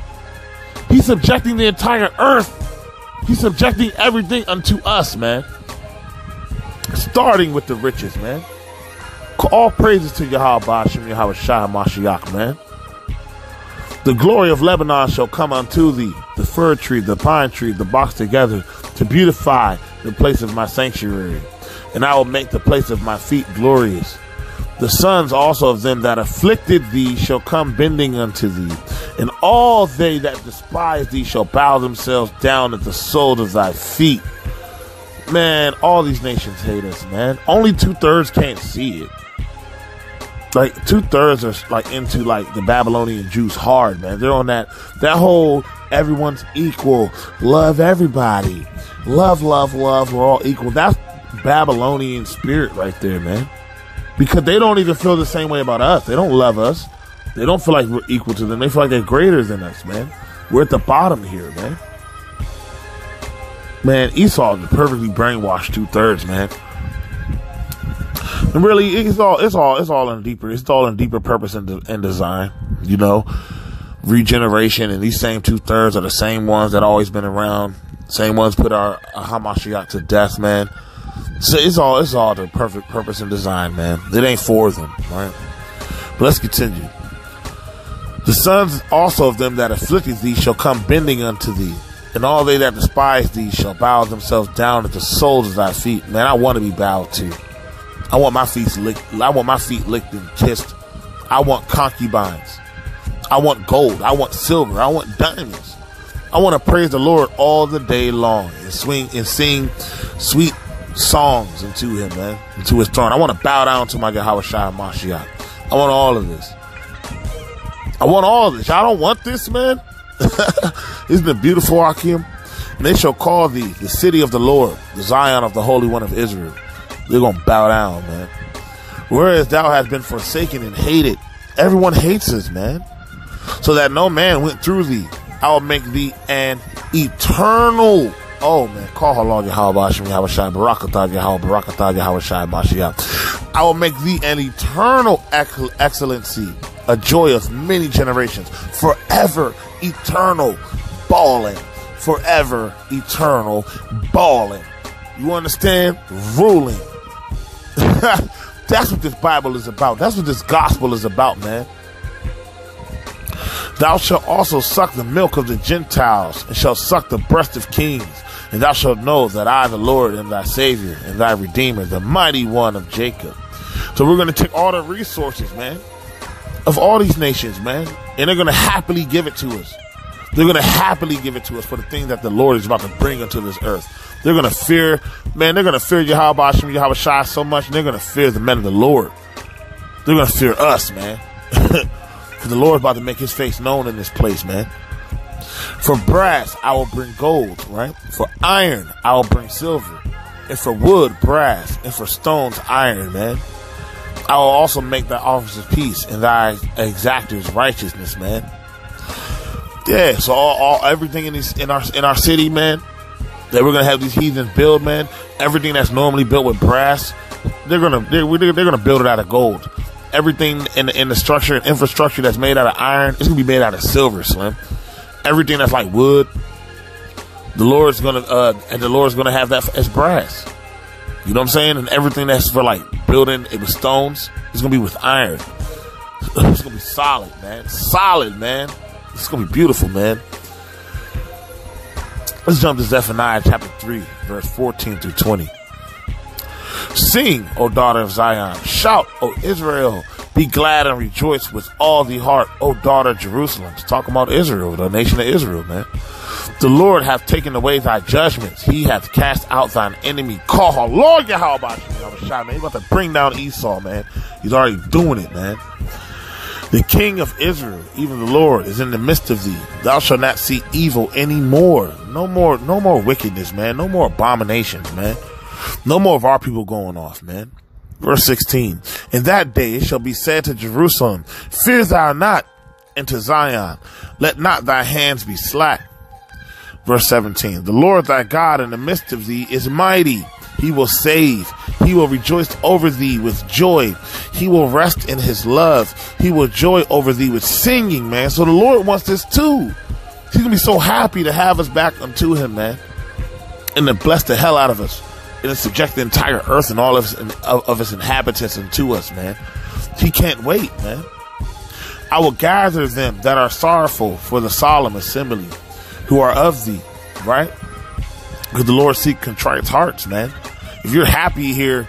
He's subjecting the entire earth. He's subjecting everything unto us, man. Starting with the riches, man. All praises to Yahweh Bashim, Yahweh Shah Mashiach, man. The glory of Lebanon shall come unto thee, the fir tree, the pine tree, the box together, to beautify the place of my sanctuary. And I will make the place of my feet glorious. The sons also of them that afflicted thee shall come bending unto thee, and all they that despise thee shall bow themselves down at the soles of thy feet. Man, all these nations hate us, man. Only two thirds can't see it. Like two thirds are like into like the Babylonian Jews hard, man. They're on that that whole everyone's equal, love everybody, love, love, love. We're all equal. That's Babylonian spirit right there, man because they don't even feel the same way about us. They don't love us. They don't feel like we're equal to them. They feel like they're greater than us, man. We're at the bottom here, man. Man, Esau is perfectly brainwashed two thirds, man. And really, it's all it's all it's all in deeper it's all in deeper purpose and, de- and design. You know, regeneration and these same two thirds are the same ones that always been around. Same ones put our, Hamashiach to death, man. So it's all it's all the perfect purpose and design, man. It ain't for them, right? But let's continue. The sons also of them that afflicted thee shall come bending unto thee, and all they that despise thee shall bow themselves down at the soles of thy feet. Man, I want to be bowed to. I want my feet licked. I want my feet licked and kissed. I want concubines. I want gold. I want silver. I want diamonds. I want to praise the Lord all the day long and swing and sing sweet songs into him, man, into his throne. I want to bow down to my Yahweh Shai Mashiach. I want all of this. I want all of this. I don't want this, man. Isn't it beautiful, Akim? And they shall call thee the city of the Lord, the Zion of the Holy One of Israel. They're going to bow down, man. Whereas thou hast been forsaken and hated, everyone hates us, man. So that no man went through thee. I will make thee an eternal Oh man, call halal Yahweh Bashim Yahweh Shai Barakatah Yahweh Barakatah Yahweh. I will make thee an eternal excellency, a joy of many generations, forever eternal balling, forever eternal balling. You understand? Ruling. That's what this Bible is about. That's what this gospel is about, man. Thou shalt also suck the milk of the Gentiles, and shalt suck the breast of kings. And thou shalt know that I, the Lord, am thy Savior and thy Redeemer, the mighty one of Jacob. So we're going to take all the resources, man, of all these nations, man, and they're going to happily give it to us. They're going to happily give it to us for the thing that the Lord is about to bring into this earth. They're going to fear, man, they're going to fear Yahweh Hashem, Yahweh Shai so much, they're going to fear the men of the Lord. They're going to fear us, man. Because the Lord's about to make his face known in this place, man. For brass, I will bring gold, right? For iron, I will bring silver. And for wood, brass. And for stones, iron, man. I will also make thy officers peace and thy exactors righteousness, man. Yeah, so all, all everything in in our in our city, man, that we're gonna have these heathens build, man. Everything that's normally built with brass, they're gonna they're, they're gonna build it out of gold. Everything in the, in the structure and infrastructure that's made out of iron, it's gonna be made out of silver, Slim everything that's like wood, the Lord's gonna uh, and the Lord's gonna have that as brass. You know what I'm saying? And everything that's for like building it with stones it's gonna be with iron. it's gonna be solid, man. Solid, man. It's gonna be beautiful, man. Let's jump to Zephaniah chapter 3, verse 14 through 20. Sing, O daughter of Zion. Shout, O Israel. Be glad and rejoice with all the heart, O daughter of Jerusalem. It's talking about Israel, the nation of Israel, man. The Lord hath taken away thy judgments. He hath cast out thine enemy. Call her, Lord man. He's about to bring down Esau, man. He's already doing it, man. The King of Israel, even the Lord, is in the midst of thee. Thou shalt not see evil any more. No more, no more wickedness, man. No more abominations, man. No more of our people going off, man. Verse 16. In that day it shall be said to Jerusalem, Fear thou not, and to Zion, let not thy hands be slack. Verse 17. The Lord thy God in the midst of thee is mighty. He will save. He will rejoice over thee with joy. He will rest in his love. He will joy over thee with singing, man. So the Lord wants this too. He's gonna be so happy to have us back unto him, man. And to bless the hell out of us. And to subject the entire earth and all of, of, of its inhabitants unto us, man. He can't wait, man. I will gather them that are sorrowful for the solemn assembly, who are of thee, right? Because the Lord seek contrite hearts, man. If you're happy here,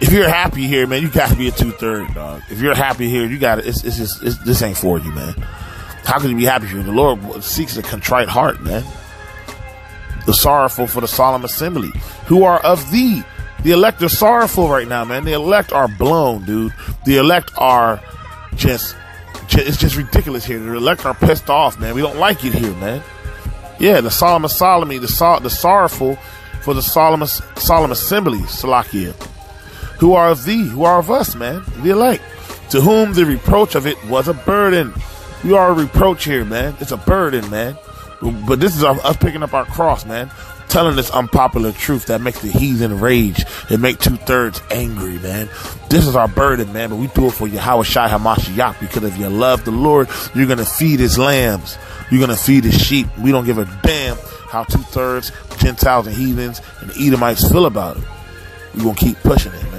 if you're happy here, man, you got to be a two third dog. If you're happy here, you got to. It's, it's just it's, this ain't for you, man. How can you be happy here? The Lord seeks a contrite heart, man. The sorrowful for the solemn assembly, who are of thee. The elect are sorrowful right now, man. The elect are blown, dude. The elect are just, just it's just ridiculous here. The elect are pissed off, man. We don't like it here, man. Yeah, the solemn assembly, the so, the sorrowful for the solemn solemn assembly, Salakia, who are of thee, who are of us, man, the elect, to whom the reproach of it was a burden. We are a reproach here, man. It's a burden, man. But this is us picking up our cross, man. Telling this unpopular truth that makes the heathen rage and make two thirds angry, man. This is our burden, man. But we do it for Yahweh Shai Hamashiach because if you love the Lord, you're going to feed his lambs. You're going to feed his sheep. We don't give a damn how two thirds Gentiles and heathens and Edomites feel about it. We're going to keep pushing it, man.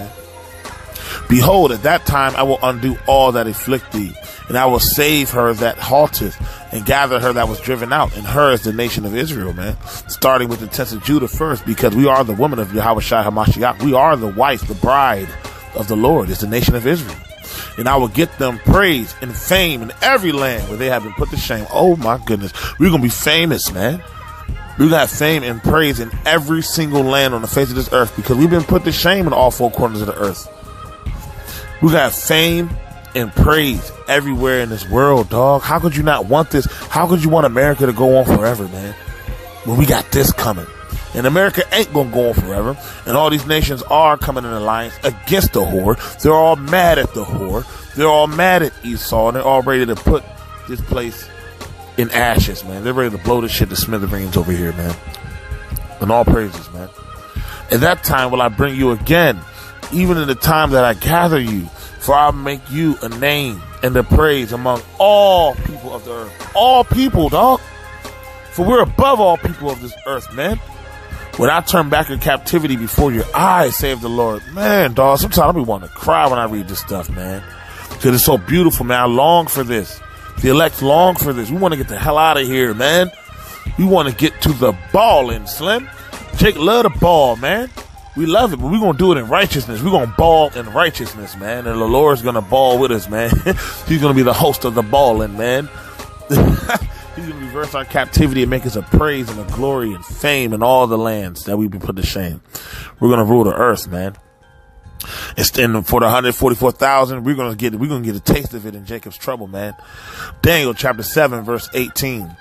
Behold, at that time I will undo all that afflict thee, and I will save her that halteth, and gather her that was driven out, and her is the nation of Israel, man. Starting with the tents of Judah first, because we are the woman of Yahweh HaMashiach. We are the wife, the bride of the Lord. It's the nation of Israel. And I will get them praise and fame in every land where they have been put to shame. Oh my goodness. We're going to be famous, man. We got fame and praise in every single land on the face of this earth because we've been put to shame in all four corners of the earth. We got fame and praise everywhere in this world, dog. How could you not want this? How could you want America to go on forever, man? When we got this coming. And America ain't gonna go on forever. And all these nations are coming in alliance against the whore. They're all mad at the whore. They're all mad at Esau. And they're all ready to put this place in ashes, man. They're ready to blow this shit to smithereens over here, man. And all praises, man. At that time will I bring you again, even in the time that I gather you, for I'll make you a name and a praise among all people of the earth. All people, dog. For we're above all people of this earth, man. When I turn back in captivity before your eyes, save the Lord. Man, dog, sometimes I be wanting to cry when I read this stuff, man. Because it's so beautiful, man. I long for this. The elect long for this. We want to get the hell out of here, man. We want to get to the ball balling, Slim. Jake love the ball, man. We love it, but we're gonna do it in righteousness. We're gonna ball in righteousness, man. And the Lord's gonna ball with us, man. He's gonna be the host of the balling, man. He's gonna reverse our captivity and make us a praise and a glory and fame in all the lands that we've been put to shame. We're gonna rule the earth, man. And for the 144,000, we're gonna get we're gonna get a taste of it in Jacob's trouble, man. Daniel chapter 7, verse 18.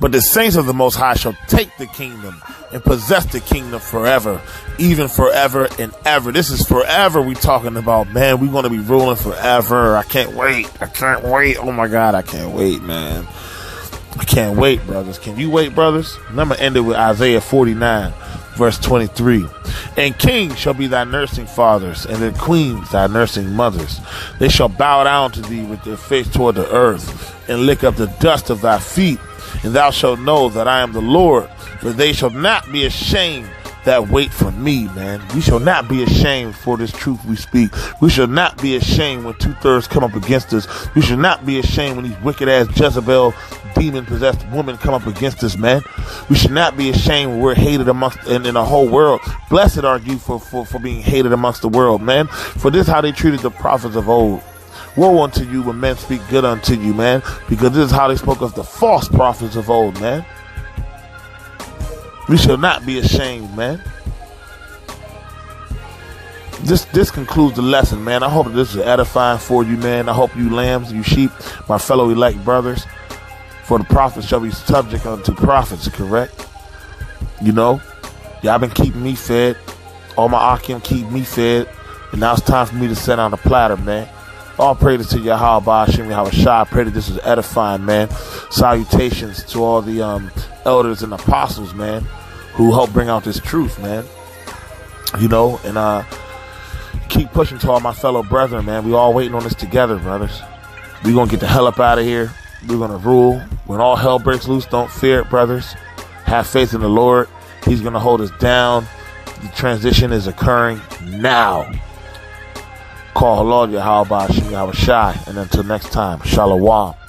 But the saints of the Most High shall take the kingdom and possess the kingdom forever, even forever and ever. This is forever we talking about, man. We're gonna be ruling forever. I can't wait. I can't wait. Oh my God, I can't wait, man. I can't wait, brothers. Can you wait, brothers? I'm gonna end it with Isaiah 49 verse 23. And kings shall be thy nursing fathers, and their queens thy nursing mothers. They shall bow down to thee with their face toward the earth, and lick up the dust of thy feet. And thou shalt know that I am the Lord, for they shall not be ashamed that wait for me, man. We shall not be ashamed for this truth we speak. We shall not be ashamed when two thirds come up against us. We shall not be ashamed when these wicked ass Jezebel demon possessed women come up against us, man. We should not be ashamed when we're hated amongst and in the whole world. Blessed are you for, for, for being hated amongst the world, man. For this how they treated the prophets of old. Woe unto you when men speak good unto you, man, because this is how they spoke of the false prophets of old, man. We shall not be ashamed, man. This this concludes the lesson, man. I hope this is edifying for you, man. I hope you lambs, you sheep, my fellow elect brothers. For the prophets shall be subject unto prophets, correct? You know, y'all been keeping me fed. All my Akim keep me fed. And now it's time for me to set on the platter, man. All praises to Yahweh Bashim Yahweh pray that this is edifying, man. Salutations to all the um, elders and apostles, man, who help bring out this truth, man. You know, and uh, keep pushing to all my fellow brethren, man. We all waiting on this together, brothers. We gonna get the hell up out of here. We're gonna rule. When all hell breaks loose, don't fear it, brothers. Have faith in the Lord. He's gonna hold us down. The transition is occurring now. Call Lord Yahweh Shai. And until next time, Shalom.